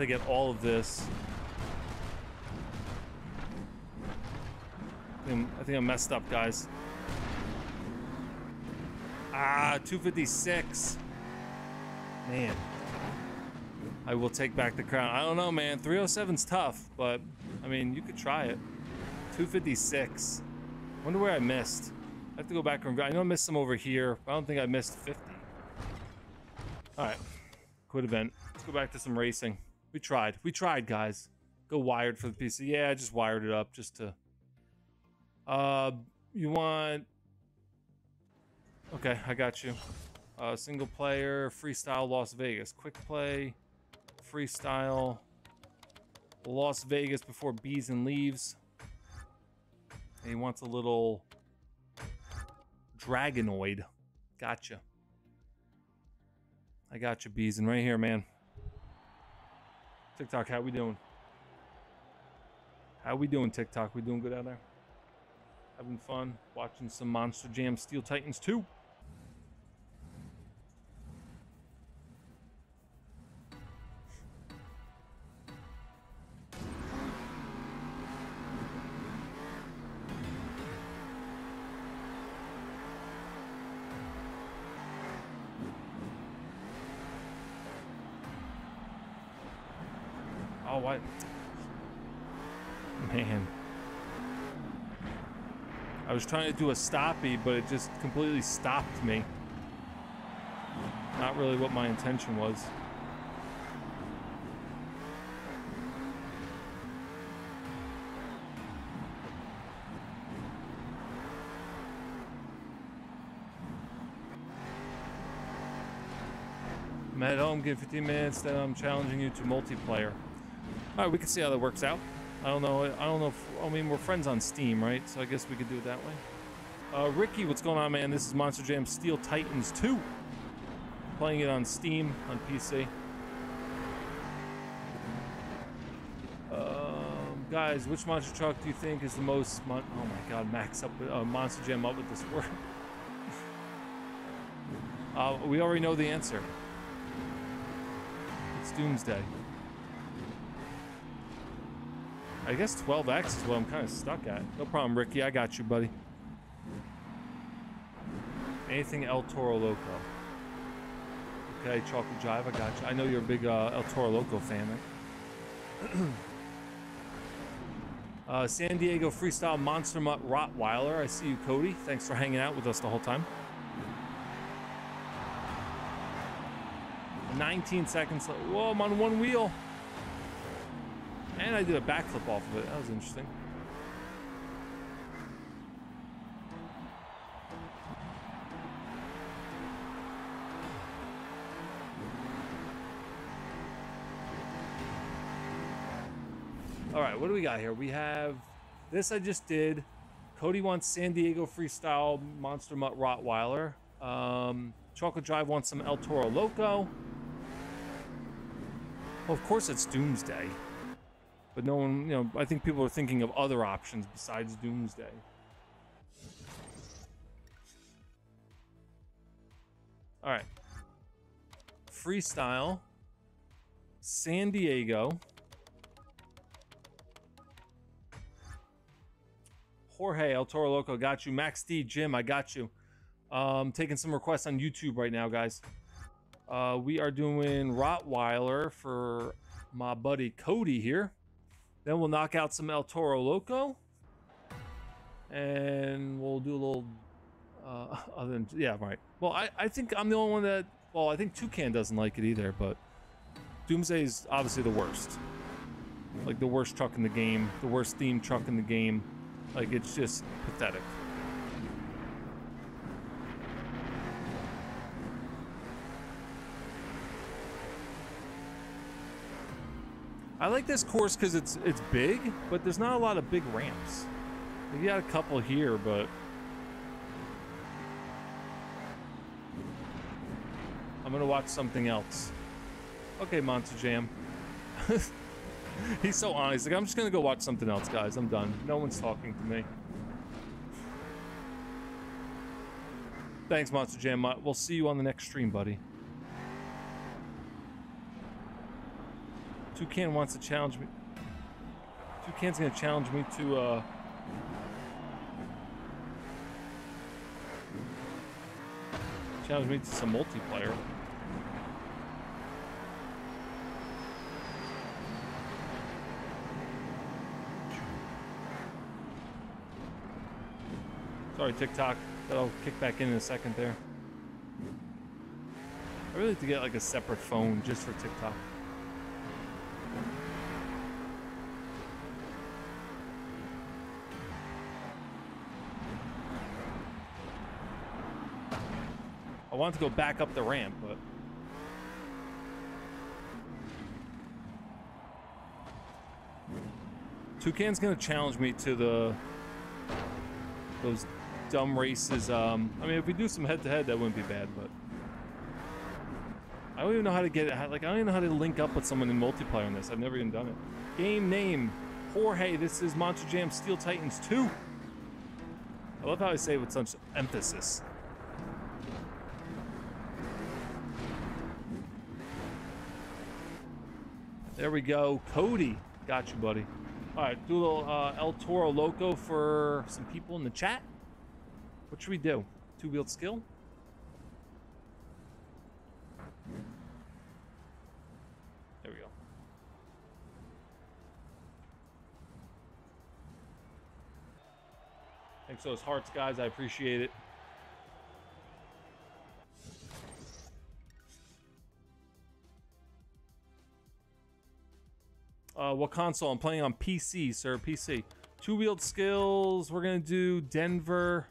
To get all of this. I think, I messed up, guys. Ah, 256. Man. I will take back the crown. I don't know, man. 307's tough, but I mean, you could try it. 256. Wonder where I missed. I have to go back and I know I missed some over here. I don't think I missed 50. All right, quit event. Let's go back to some racing. We tried. We tried, guys. Go wired for the PC. Yeah, I just wired it up just to. Uh, you want? Okay, I got you. Uh, single player, freestyle, Las Vegas, quick play freestyle Las Vegas before Beeson leaves. And he wants a little Dragonoid. Gotcha. I got you, Beeson, right here, man. TikTok, how we doing? How we doing, TikTok? We doing good out there? Having fun? Watching some Monster Jam Steel Titans 2? Trying to do a stoppy, but it just completely stopped me. Not really what my intention was. I'm at home, give 15 minutes, then I'm challenging you to multiplayer. All right, we can see how that works out. I don't know. I don't know if, I mean, we're friends on Steam, right? So I guess we could do it that way. Uh, Ricky, what's going on, man? This is Monster Jam Steel Titans 2. Playing it on Steam, on PC. Um, guys, which monster truck do you think is the most, mon oh my god, max up, uh, Monster Jam up with this word? uh, we already know the answer. It's Doomsday. I guess 12x is what I'm kind of stuck at. No problem, Ricky. I got you, buddy. Anything El Toro Loco. Okay, Chocolate Jive, I got you. I know you're a big uh, El Toro Loco fan, uh, San Diego Freestyle Monster Mutt Rottweiler. I see you, Cody. Thanks for hanging out with us the whole time. 19 seconds. Whoa, I'm on one wheel. And I did a backflip off of it. That was interesting. All right, what do we got here? We have this I just did. Cody wants San Diego Freestyle Monster Mutt Rottweiler. Um, Chocolate Drive wants some El Toro Loco. Well, of course it's Doomsday. But no one, you know, I think people are thinking of other options besides Doomsday. All right. Freestyle. San Diego. Jorge El Toro Loco got you. Max D, Jim, I got you. Um, taking some requests on YouTube right now, guys. Uh, we are doing Rottweiler for my buddy Cody here. Then we'll knock out some El Toro Loco. And we'll do a little... Uh, other than... Yeah, right. Well, I, I think I'm the only one that... Well, I think Toucan doesn't like it either, but... Doomsday is obviously the worst. Like, the worst truck in the game. The worst theme truck in the game. Like, it's just pathetic. I like this course because it's it's big, but there's not a lot of big ramps. You got a couple here, but I'm gonna watch something else. Okay, Monster Jam. He's so honest. Like, I'm just gonna go watch something else, guys. I'm done. No one's talking to me. Thanks, Monster Jam. We'll see you on the next stream, buddy. Toucan wants to challenge me. Toucan's gonna challenge me to uh challenge me to some multiplayer. Sorry, TikTok. That'll kick back in in a second there. I really need to get like a separate phone just for TikTok. Wanted to go back up the ramp, but Toucan's gonna challenge me to the those dumb races. Um, I mean, if we do some head-to-head, -head, that wouldn't be bad, but I don't even know how to get it. Like, I don't even know how to link up with someone in multiplayer on this. I've never even done it. Game name, Jorge. This is Monster Jam Steel Titans 2. I love how I say it with such emphasis. There we go. Cody. Got you, buddy. All right, do a little uh, El Toro Loco for some people in the chat. What should we do? Two-wheeled skill? There we go. Thanks those hearts, guys. I appreciate it. What console? I'm playing on PC, sir. PC. Two-wheeled skills. We're gonna do Denver.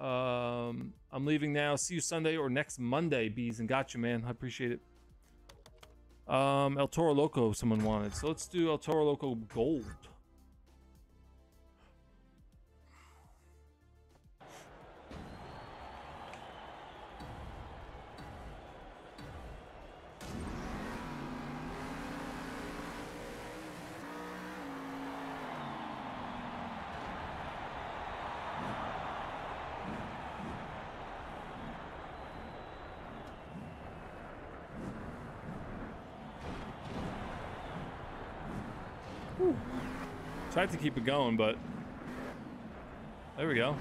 Um, I'm leaving now. See you Sunday or next Monday, bees. And got you, man. I appreciate it. Um, El Toro Loco, someone wanted. So let's do El Toro Loco Gold. Tried to keep it going, but there we go.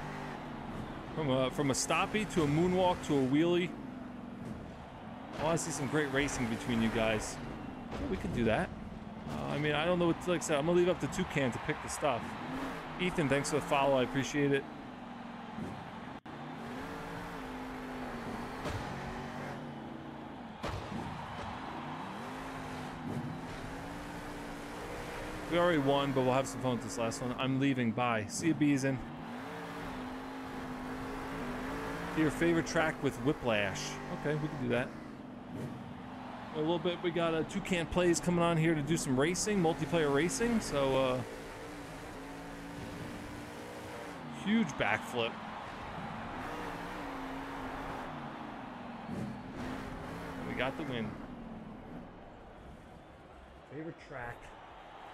From a, from a stoppie to a moonwalk to a wheelie. I want to see some great racing between you guys. We could do that. Uh, I mean, I don't know what to like I said. I'm gonna leave up to Toucan to pick the stuff. Ethan, thanks for the follow. I appreciate it. Already won, but we'll have some fun with this last one. I'm leaving. Bye. See you, Beeson. Your favorite track with Whiplash. Okay, we can do that. A little bit, we got a Toucan Plays coming on here to do some racing, multiplayer racing. So, uh, huge backflip. We got the win. Favorite track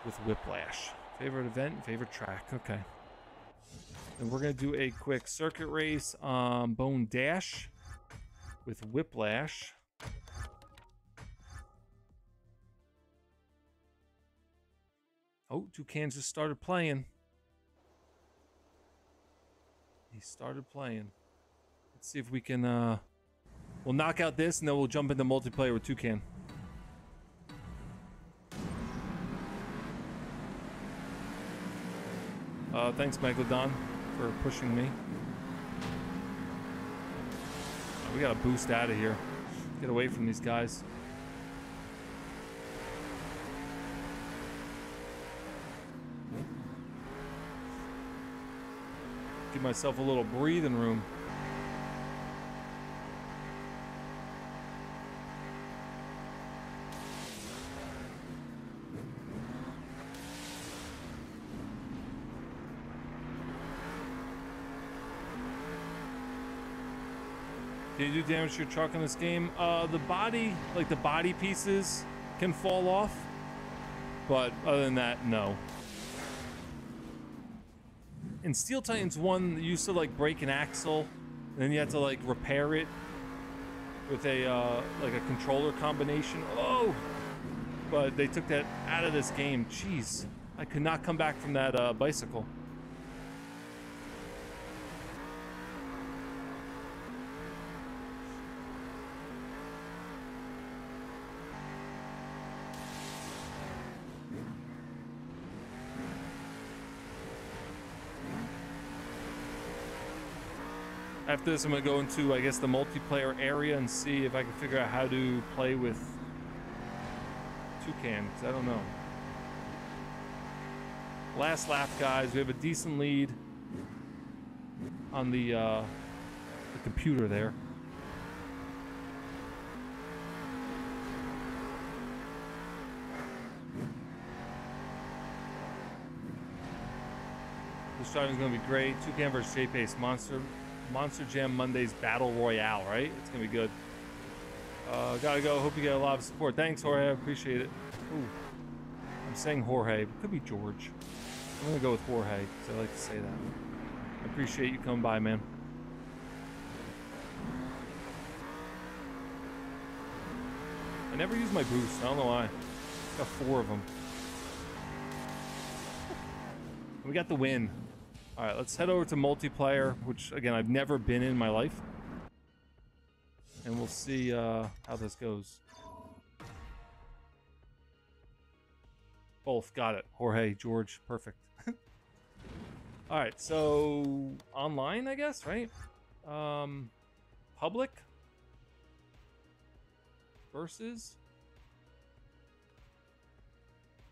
with Whiplash. Favorite event, favorite track. Okay. And we're going to do a quick circuit race on Bone Dash with Whiplash. Oh, Toucan just started playing. He started playing. Let's see if we can, uh... We'll knock out this and then we'll jump into multiplayer with Toucan. Uh, thanks, Megalodon, for pushing me. Oh, we gotta boost out of here. Get away from these guys. Give myself a little breathing room. Damage to your truck in this game? Uh, the body, like the body pieces, can fall off. But other than that, no. In Steel Titans 1, you used to like break an axle, and then you had to like repair it with a uh, like a controller combination. Oh! But they took that out of this game. Jeez. I could not come back from that uh, bicycle. After this, I'm gonna go into, I guess, the multiplayer area and see if I can figure out how to play with Toucan, I don't know. Last lap, guys. We have a decent lead on the, uh, the computer there. This driving is going to be great. Toucan versus JPace Monster Monster Jam Mondays Battle Royale, right? It's to be good. Uh, gotta go. Hope you get a lot of support. Thanks, Jorge. I appreciate it. Ooh. I'm saying Jorge, but could be George. I'm gonna go with Jorge because I like to say that. I appreciate you coming by, man. I never use my boost. I don't know why. I Got four of them. We got the win. All right, let's head over to multiplayer, which again I've never been in my life, and we'll see uh, how this goes. Both got it. Jorge, George, perfect. All right, so online, I guess, right? Um, public versus. Is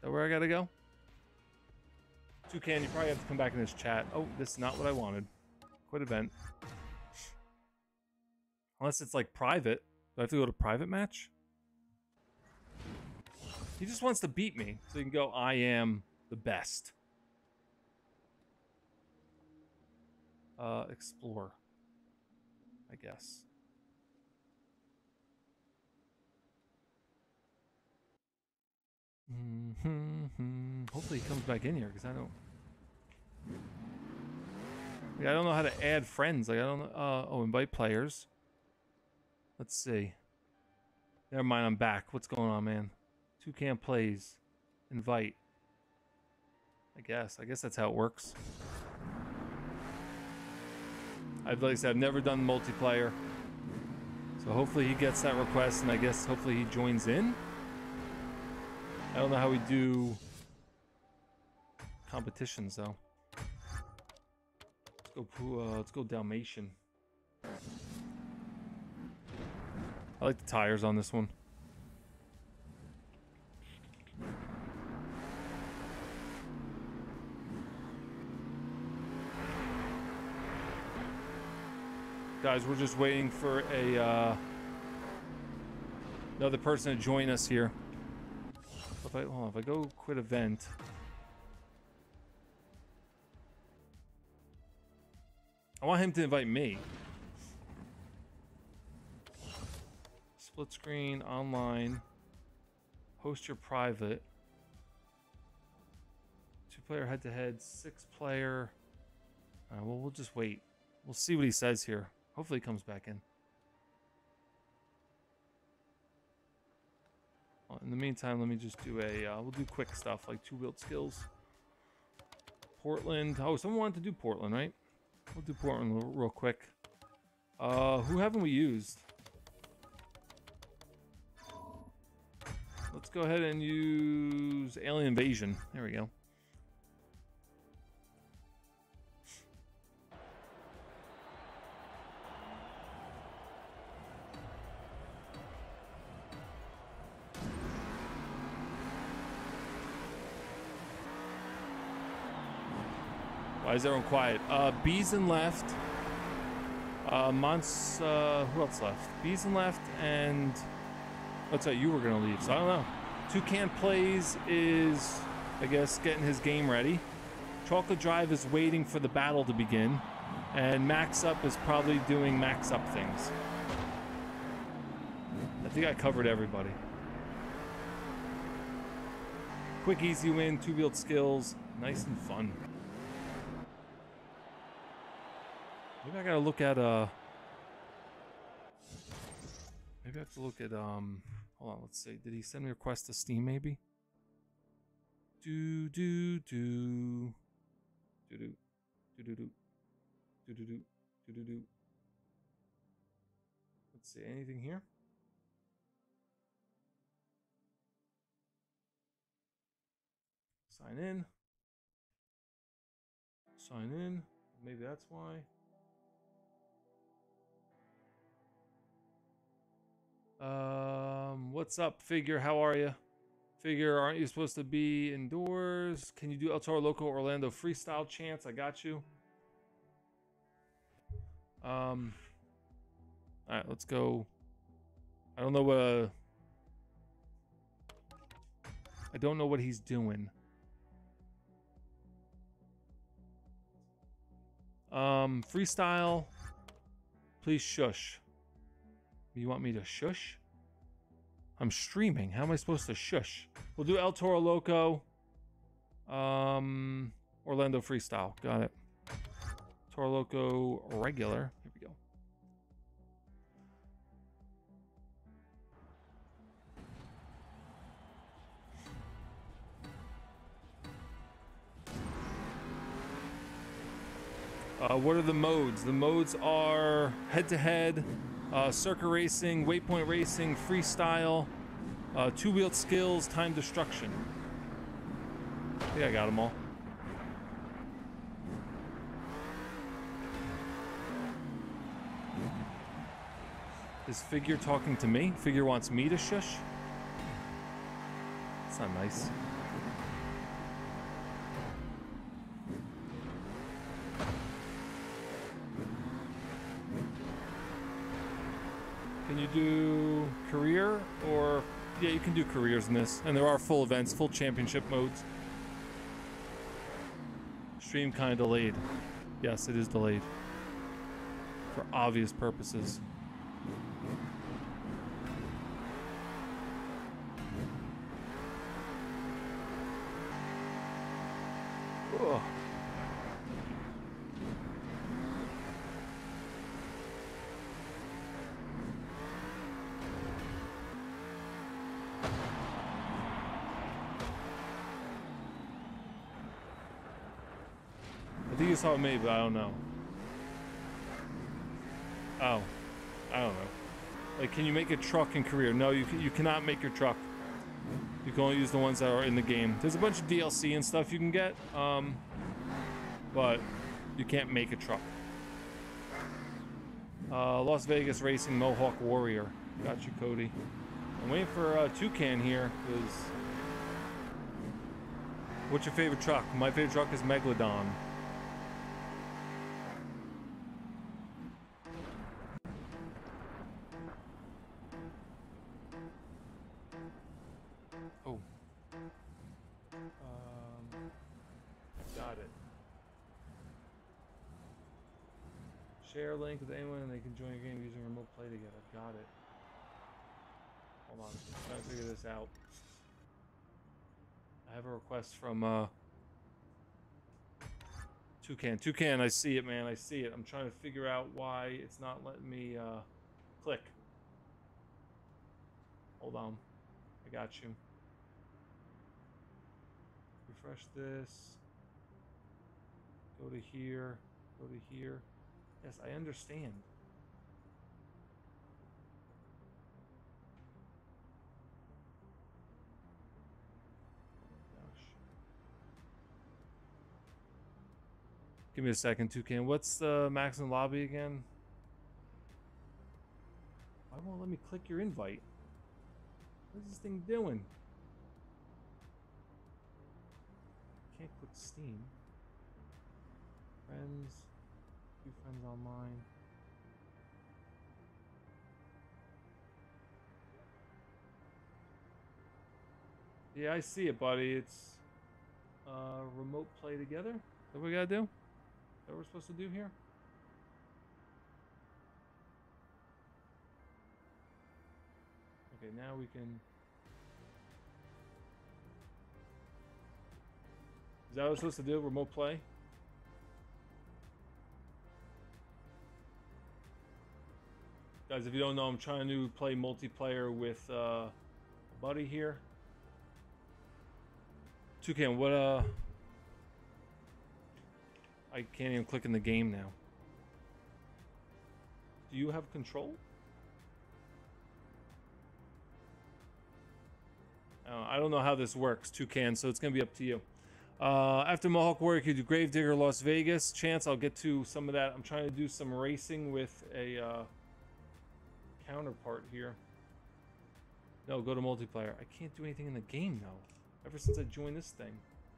that where I gotta go? Toucan, you probably have to come back in this chat. Oh, this is not what I wanted. Quit event. Unless it's like private. Do I have to go to private match? He just wants to beat me. So you can go, I am the best. Uh, explore. I guess. Mm-hmm. Hopefully he comes back in here because I don't. Like, I don't know how to add friends. Like I don't. Uh, oh, invite players. Let's see. Never mind. I'm back. What's going on, man? Two Toucan plays. Invite. I guess. I guess that's how it works. I've like I said, I've never done multiplayer. So hopefully he gets that request, and I guess hopefully he joins in. I don't know how we do competitions though. Let's go. Uh, let's go Dalmatian. I like the tires on this one. Guys, we're just waiting for a uh, another person to join us here. If I on, if I go quit event. I want him to invite me. Split screen, online. Host your private. Two player head to head, six player. Uh, well, we'll just wait. We'll see what he says here. Hopefully, he comes back in. In the meantime, let me just do a. Uh, we'll do quick stuff like two wheeled skills. Portland. Oh, someone wanted to do Portland, right? We'll do Portland real, real quick. Uh, who haven't we used? Let's go ahead and use Alien Invasion. There we go. Is everyone quiet? Uh, Beeson left. Uh, Mons, uh, who else left? Beeson left, and what's that? You were gonna leave, so I don't know. Toucan plays is, I guess, getting his game ready. Chocolate Drive is waiting for the battle to begin, and Max Up is probably doing Max Up things. I think I covered everybody. Quick, easy win, two-wheeled skills, nice and fun. Maybe I gotta look at, uh... Maybe I have to look at, um... Hold on, let's see. Did he send me a request to Steam, maybe? Do, do, do. Do, do. Do, do, do. Do, do, do. Do, do, do. Let's see, anything here? Sign in. Sign in. Maybe that's why. Um, what's up, Figure? How are you? Figure, aren't you supposed to be indoors? Can you do El Toro Loco Orlando freestyle chance? I got you. Um, all right, let's go. I don't know what. Uh, I don't know what he's doing. Um, freestyle. Please shush. You want me to shush? I'm streaming. How am I supposed to shush? We'll do El Toro Loco. Um, Orlando Freestyle. Got it. Toro Loco regular. Here we go. Uh, what are the modes? The modes are head-to-head, uh, circuit racing, waypoint racing, freestyle, uh, two-wheeled skills, time destruction. I think I got them all. Is Figure talking to me? Figure wants me to shush? It's not nice. You do career or yeah, you can do careers in this, and there are full events, full championship modes. Stream kind of delayed. Yes, it is delayed for obvious purposes. Ugh. You saw me, but I don't know. Oh, I don't know. Like, can you make a truck in career? No, you you cannot make your truck. You can only use the ones that are in the game. There's a bunch of DLC and stuff you can get, um, but you can't make a truck. Uh, Las Vegas Racing Mohawk Warrior. Got you, Cody. I'm waiting for uh, Toucan here, because... What's your favorite truck? My favorite truck is Megalodon. Got it. Hold on. I'm trying to figure this out. I have a request from uh Toucan. Toucan, I see it, man. I see it. I'm trying to figure out why it's not letting me uh click. Hold on. I got you. Refresh this. Go to here. Go to here. Yes, I understand. Gosh. Give me a second, Toucan. What's the max in lobby again? Why won't let me click your invite? What's this thing doing? Can't click Steam. Friends. Few friends online. Yeah, I see it, buddy. It's uh, remote play together. Is what we gotta do? That we're supposed to do here? Okay, now we can. Is that what we're supposed to do? Remote play? Guys, if you don't know, I'm trying to play multiplayer with uh, a buddy here. Toucan, what uh... I can't even click in the game now. Do you have control? Uh, I don't know how this works, Toucan, so it's going to be up to you. Uh, after Mohawk Warrior, you do Grave Digger Las Vegas. Chance, I'll get to some of that. I'm trying to do some racing with a uh, counterpart here. No, go to multiplayer. I can't do anything in the game though. Ever since I joined this thing.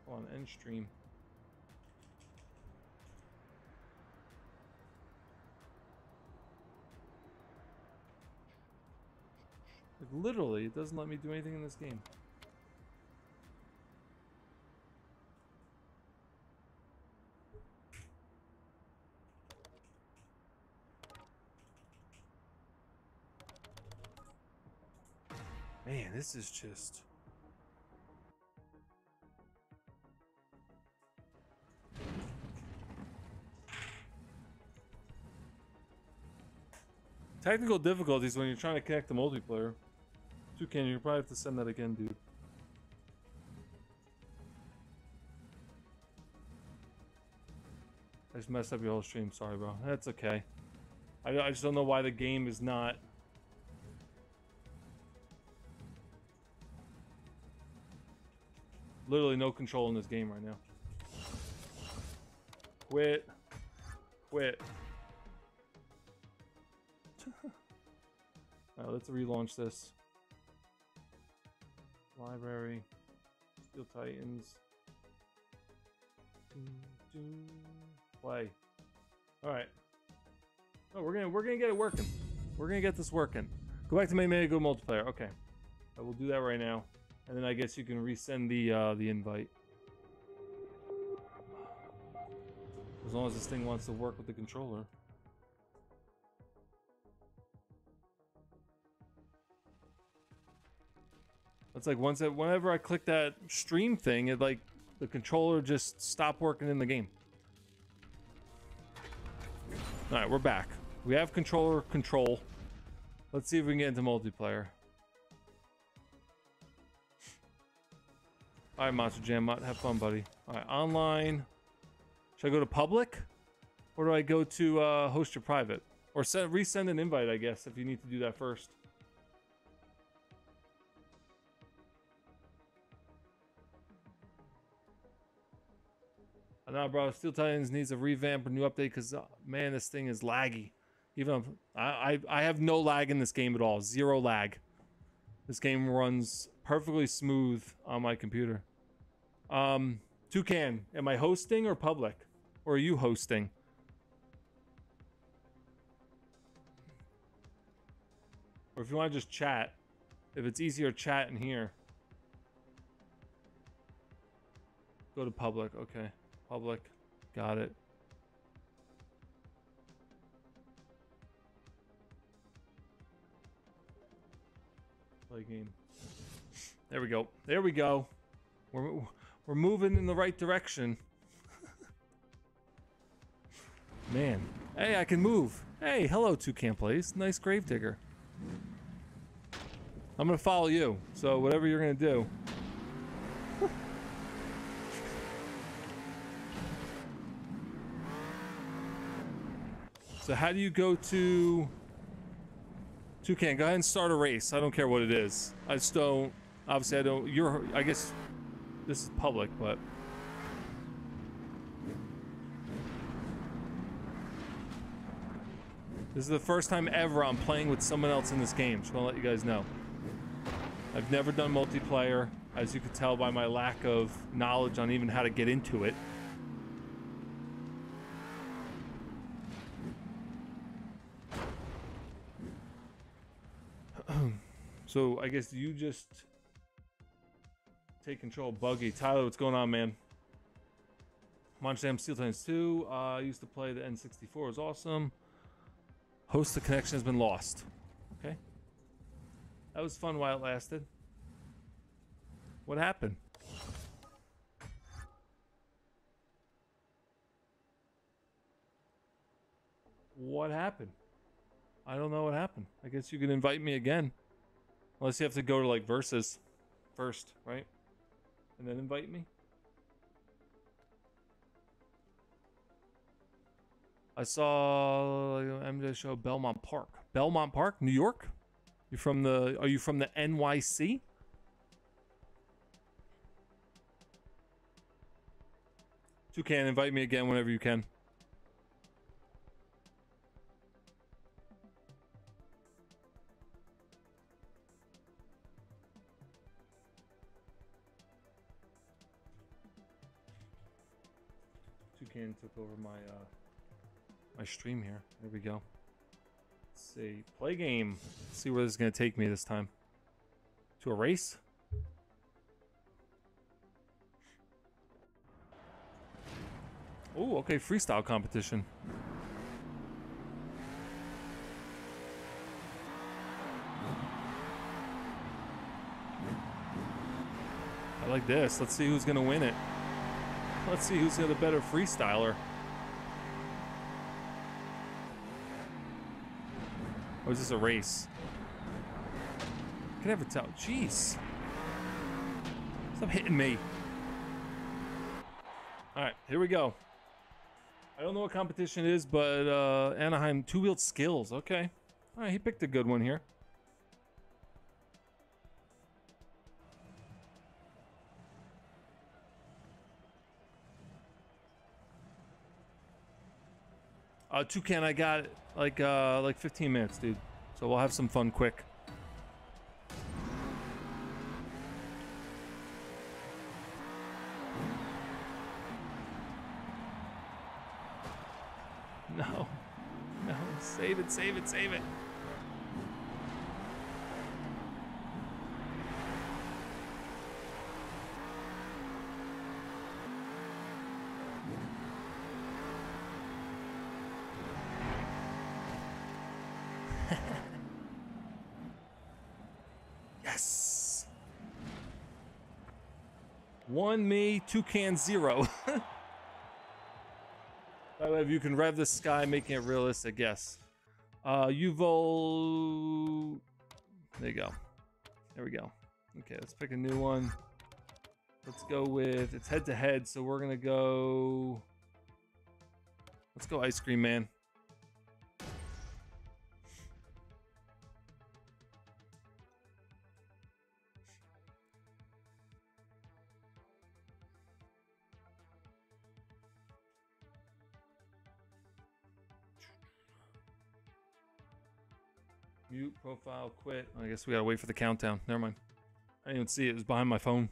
Hold on, end stream. Like literally, it doesn't let me do anything in this game. Man, this is just... Technical difficulties when you're trying to connect to multiplayer. Toucan, you probably have to send that again, dude. I just messed up your whole stream. Sorry, bro. That's okay. I, I just don't know why the game is not Literally no control in this game right now. Quit. Quit. Alright, let's relaunch this. Library. Steel Titans. Play. Alright. Oh, we're gonna we're gonna get it working. We're gonna get this working. Go back to main menu, go multiplayer. Okay. I will do that right now. And then I guess you can resend the uh, the invite. As long as this thing wants to work with the controller. It's like once it, whenever I click that stream thing, it like the controller just stopped working in the game. All right, we're back. We have controller control. Let's see if we can get into multiplayer. All right, Monster Jam, have fun, buddy. All right, online. Should I go to public? Or do I go to uh, host your private? Or send, resend an invite, I guess, if you need to do that first. I know, bro. Steel Titans needs a revamp or new update because, uh, man, this thing is laggy. Even I, I, I have no lag in this game at all. Zero lag. This game runs perfectly smooth on my computer. Um, Toucan, am I hosting or public? Or are you hosting? Or if you want to just chat, if it's easier, chat in here. Go to public, okay. Public, got it. Play game. There we go. There we go. We're we're moving in the right direction. Man. Hey, I can move. Hey, hello, Toucan Plays. Nice Grave Digger. I'm gonna follow you. So whatever you're gonna do. So how do you go to Toucan? Go ahead and start a race. I don't care what it is. I just don't. Obviously, I don't. You're. I guess this is public, but. This is the first time ever I'm playing with someone else in this game. Just want to let you guys know. I've never done multiplayer, as you can tell by my lack of knowledge on even how to get into it. So I guess you just take control Buggy. Tyler, what's going on, man? Monster Jam Steel Titans 2. Uh, I used to play the N64. It was awesome. Host the connection has been lost. Okay. That was fun while it lasted. What happened? What happened? I don't know what happened. I guess you can invite me again. Unless you have to go to like versus first, right? And then invite me. I saw MJ show Belmont Park. Belmont Park, New York? You from the are you from the NYC? Toucan, invite me again whenever you can. Toucan took over my uh, my stream here. There we go. Let's see. Play game. Let's see where this is gonna take me this time. To a race? Oh, okay, freestyle competition. I like this. Let's see who's gonna win it. Let's see who's the better freestyler. Or is this a race? I can never tell. Jeez. Stop hitting me. Alright, here we go. I don't know what competition it is, but uh, Anaheim two-wheeled skills. Okay. Alright, he picked a good one here. Uh, Toucan, I got like uh, like 15 minutes, dude. So we'll have some fun quick. No, no, save it, save it, save it. yes. One me, Toucan zero. By the way, if you can rev the sky, making it realistic, yes. Uh, Yuval. There you go. There we go. Okay, let's pick a new one. Let's go with it's head to head, so we're gonna go. Let's go ice cream man. Profile, quit. I guess we gotta wait for the countdown. Never mind. I didn't even see it. It was behind my phone.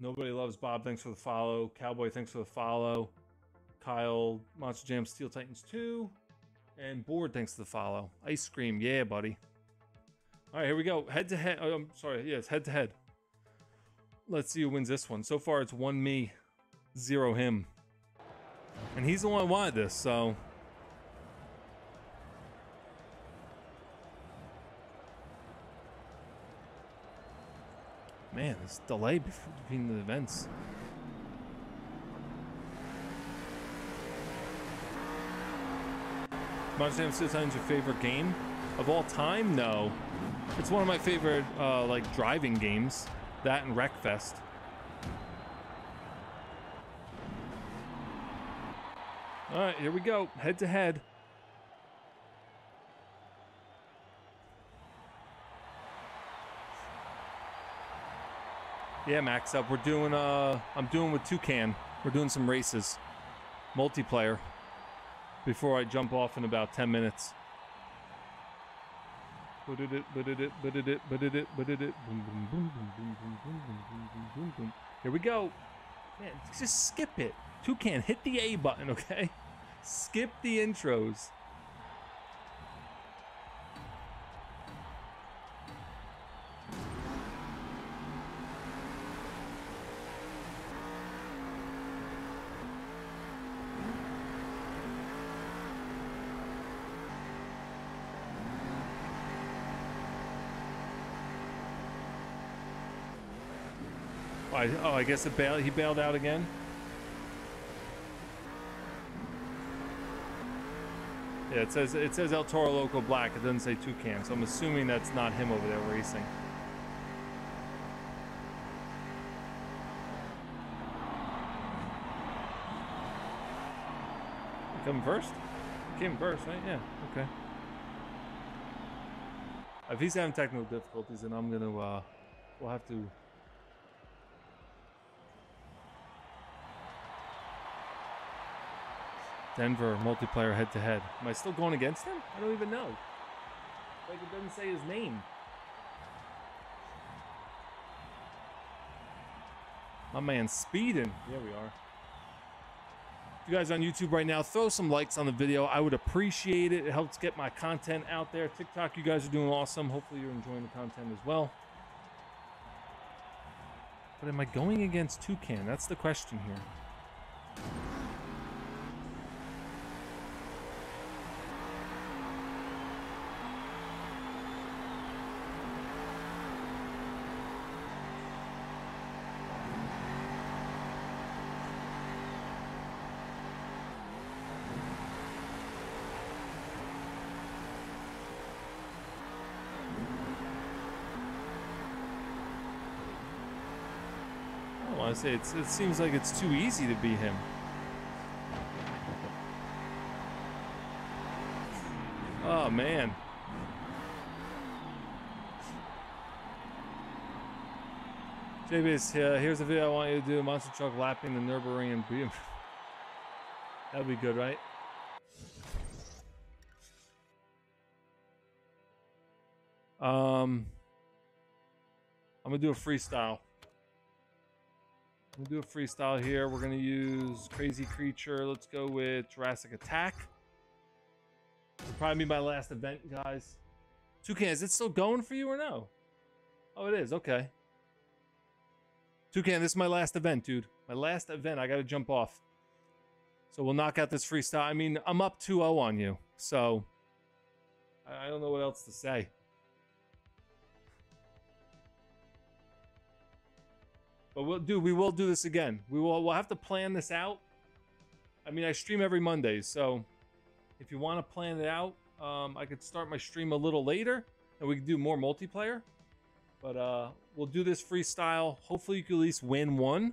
Nobody loves Bob. Thanks for the follow. Cowboy, thanks for the follow. Kyle, Monster Jam, Steel Titans 2. And Board, thanks for the follow. Ice cream, yeah, buddy. All right, here we go. Head to head. Oh, I'm sorry. Yes, head to head. Let's see who wins this one. So far, it's one me, zero him. And he's the one who wanted this, so Man, this delay between the events. Monster Hunter Citizen your favorite game of all time? No. It's one of my favorite, uh, like, driving games. That and Wreckfest. Alright, here we go. Head to head. Yeah, Max up. We're doing uh I'm doing with Toucan. We're doing some races. Multiplayer. Before I jump off in about 10 minutes. Here we go. Man, just skip it. Toucan, hit the A button, okay? Skip the intros. Oh, I guess it he bailed out again. Yeah, it says it says El Toro Loco Black. It doesn't say Toucan, so I'm assuming that's not him over there racing. You coming first? You came first, right? Yeah. Okay. If he's having technical difficulties, then I'm gonna uh, we'll have to Denver multiplayer head to head. Am I still going against him? I don't even know. Like it doesn't say his name. My man speeding. Yeah, we are. If you guys on YouTube right now, throw some likes on the video. I would appreciate it. It helps get my content out there. TikTok, you guys are doing awesome. Hopefully you're enjoying the content as well. But am I going against Toucan? That's the question here. Say it's, it seems like it's too easy to be him. Oh man. JB's, uh, here's a video I want you to do: monster truck lapping the Nürburgring and beam. That'd be good, right? Um, I'm gonna do a freestyle. We'll do a freestyle here. We're gonna use Crazy Creature. Let's go with Jurassic Attack. It'll probably be my last event, guys. Toucan, is it still going for you or no? Oh, it is. Okay. Toucan, this is my last event, dude. My last event. I gotta jump off. So we'll knock out this freestyle. I mean, I'm up 2-0 on you, so I don't know what else to say. But we'll do. We will do this again. We will. We'll have to plan this out. I mean, I stream every Monday, so if you want to plan it out, um, I could start my stream a little later, and we can do more multiplayer. But uh, we'll do this freestyle. Hopefully, you can at least win one,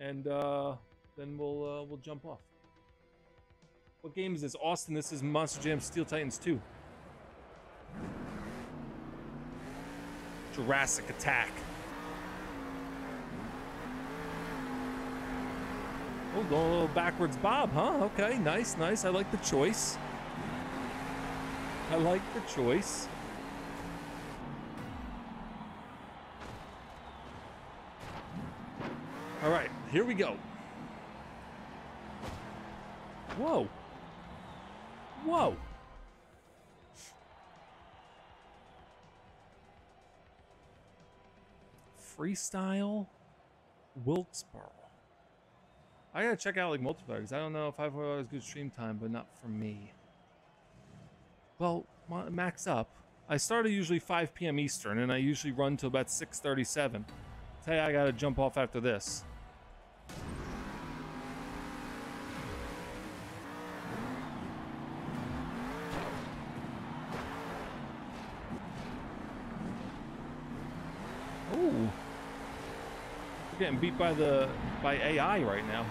and uh, then we'll uh, we'll jump off. What game is this, Austin? This is Monster Jam Steel Titans 2. Jurassic Attack. Oh, going a little backwards Bob, huh? Okay, nice, nice. I like the choice. I like the choice. All right, here we go. Whoa. Whoa. Freestyle Wilkesboro. I gotta check out like multiplayer because I don't know if I've always good stream time, but not for me. Well, max up. I start at usually 5 p.m. Eastern, and I usually run till about 6:37. Tell you, I gotta jump off after this. Ooh. We're getting beat by the by AI right now.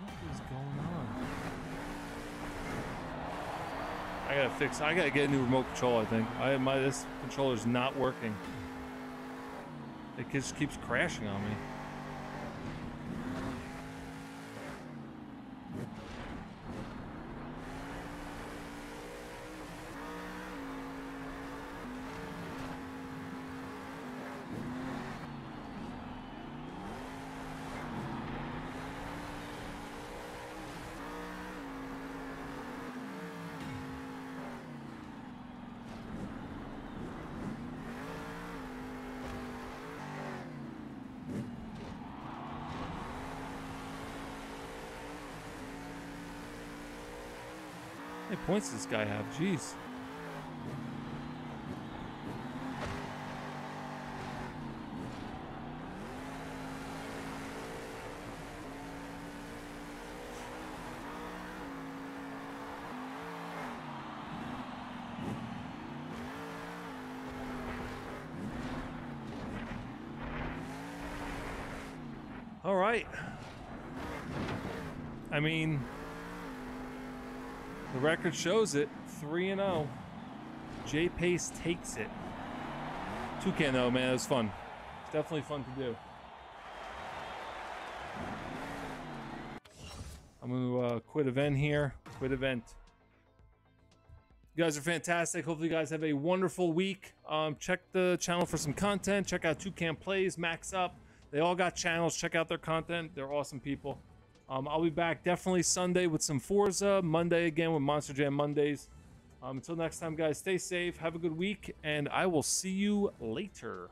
What is going on? I gotta I gotta get a new remote control. I think. I my this controller's not working. It just keeps crashing on me. points does this guy have? Jeez. All right. I mean, record shows it 3 and 0. JPace takes it. Toucan, though, man, it was fun. It's definitely fun to do. I'm going to uh, quit event here. Quit event. You guys are fantastic. Hopefully, you guys have a wonderful week. Um, check the channel for some content. Check out Toucan Plays, Max Up. They all got channels. Check out their content. They're awesome people. Um, I'll be back definitely Sunday with some Forza. Monday again with Monster Jam Mondays. Um, until next time, guys, stay safe. Have a good week, and I will see you later.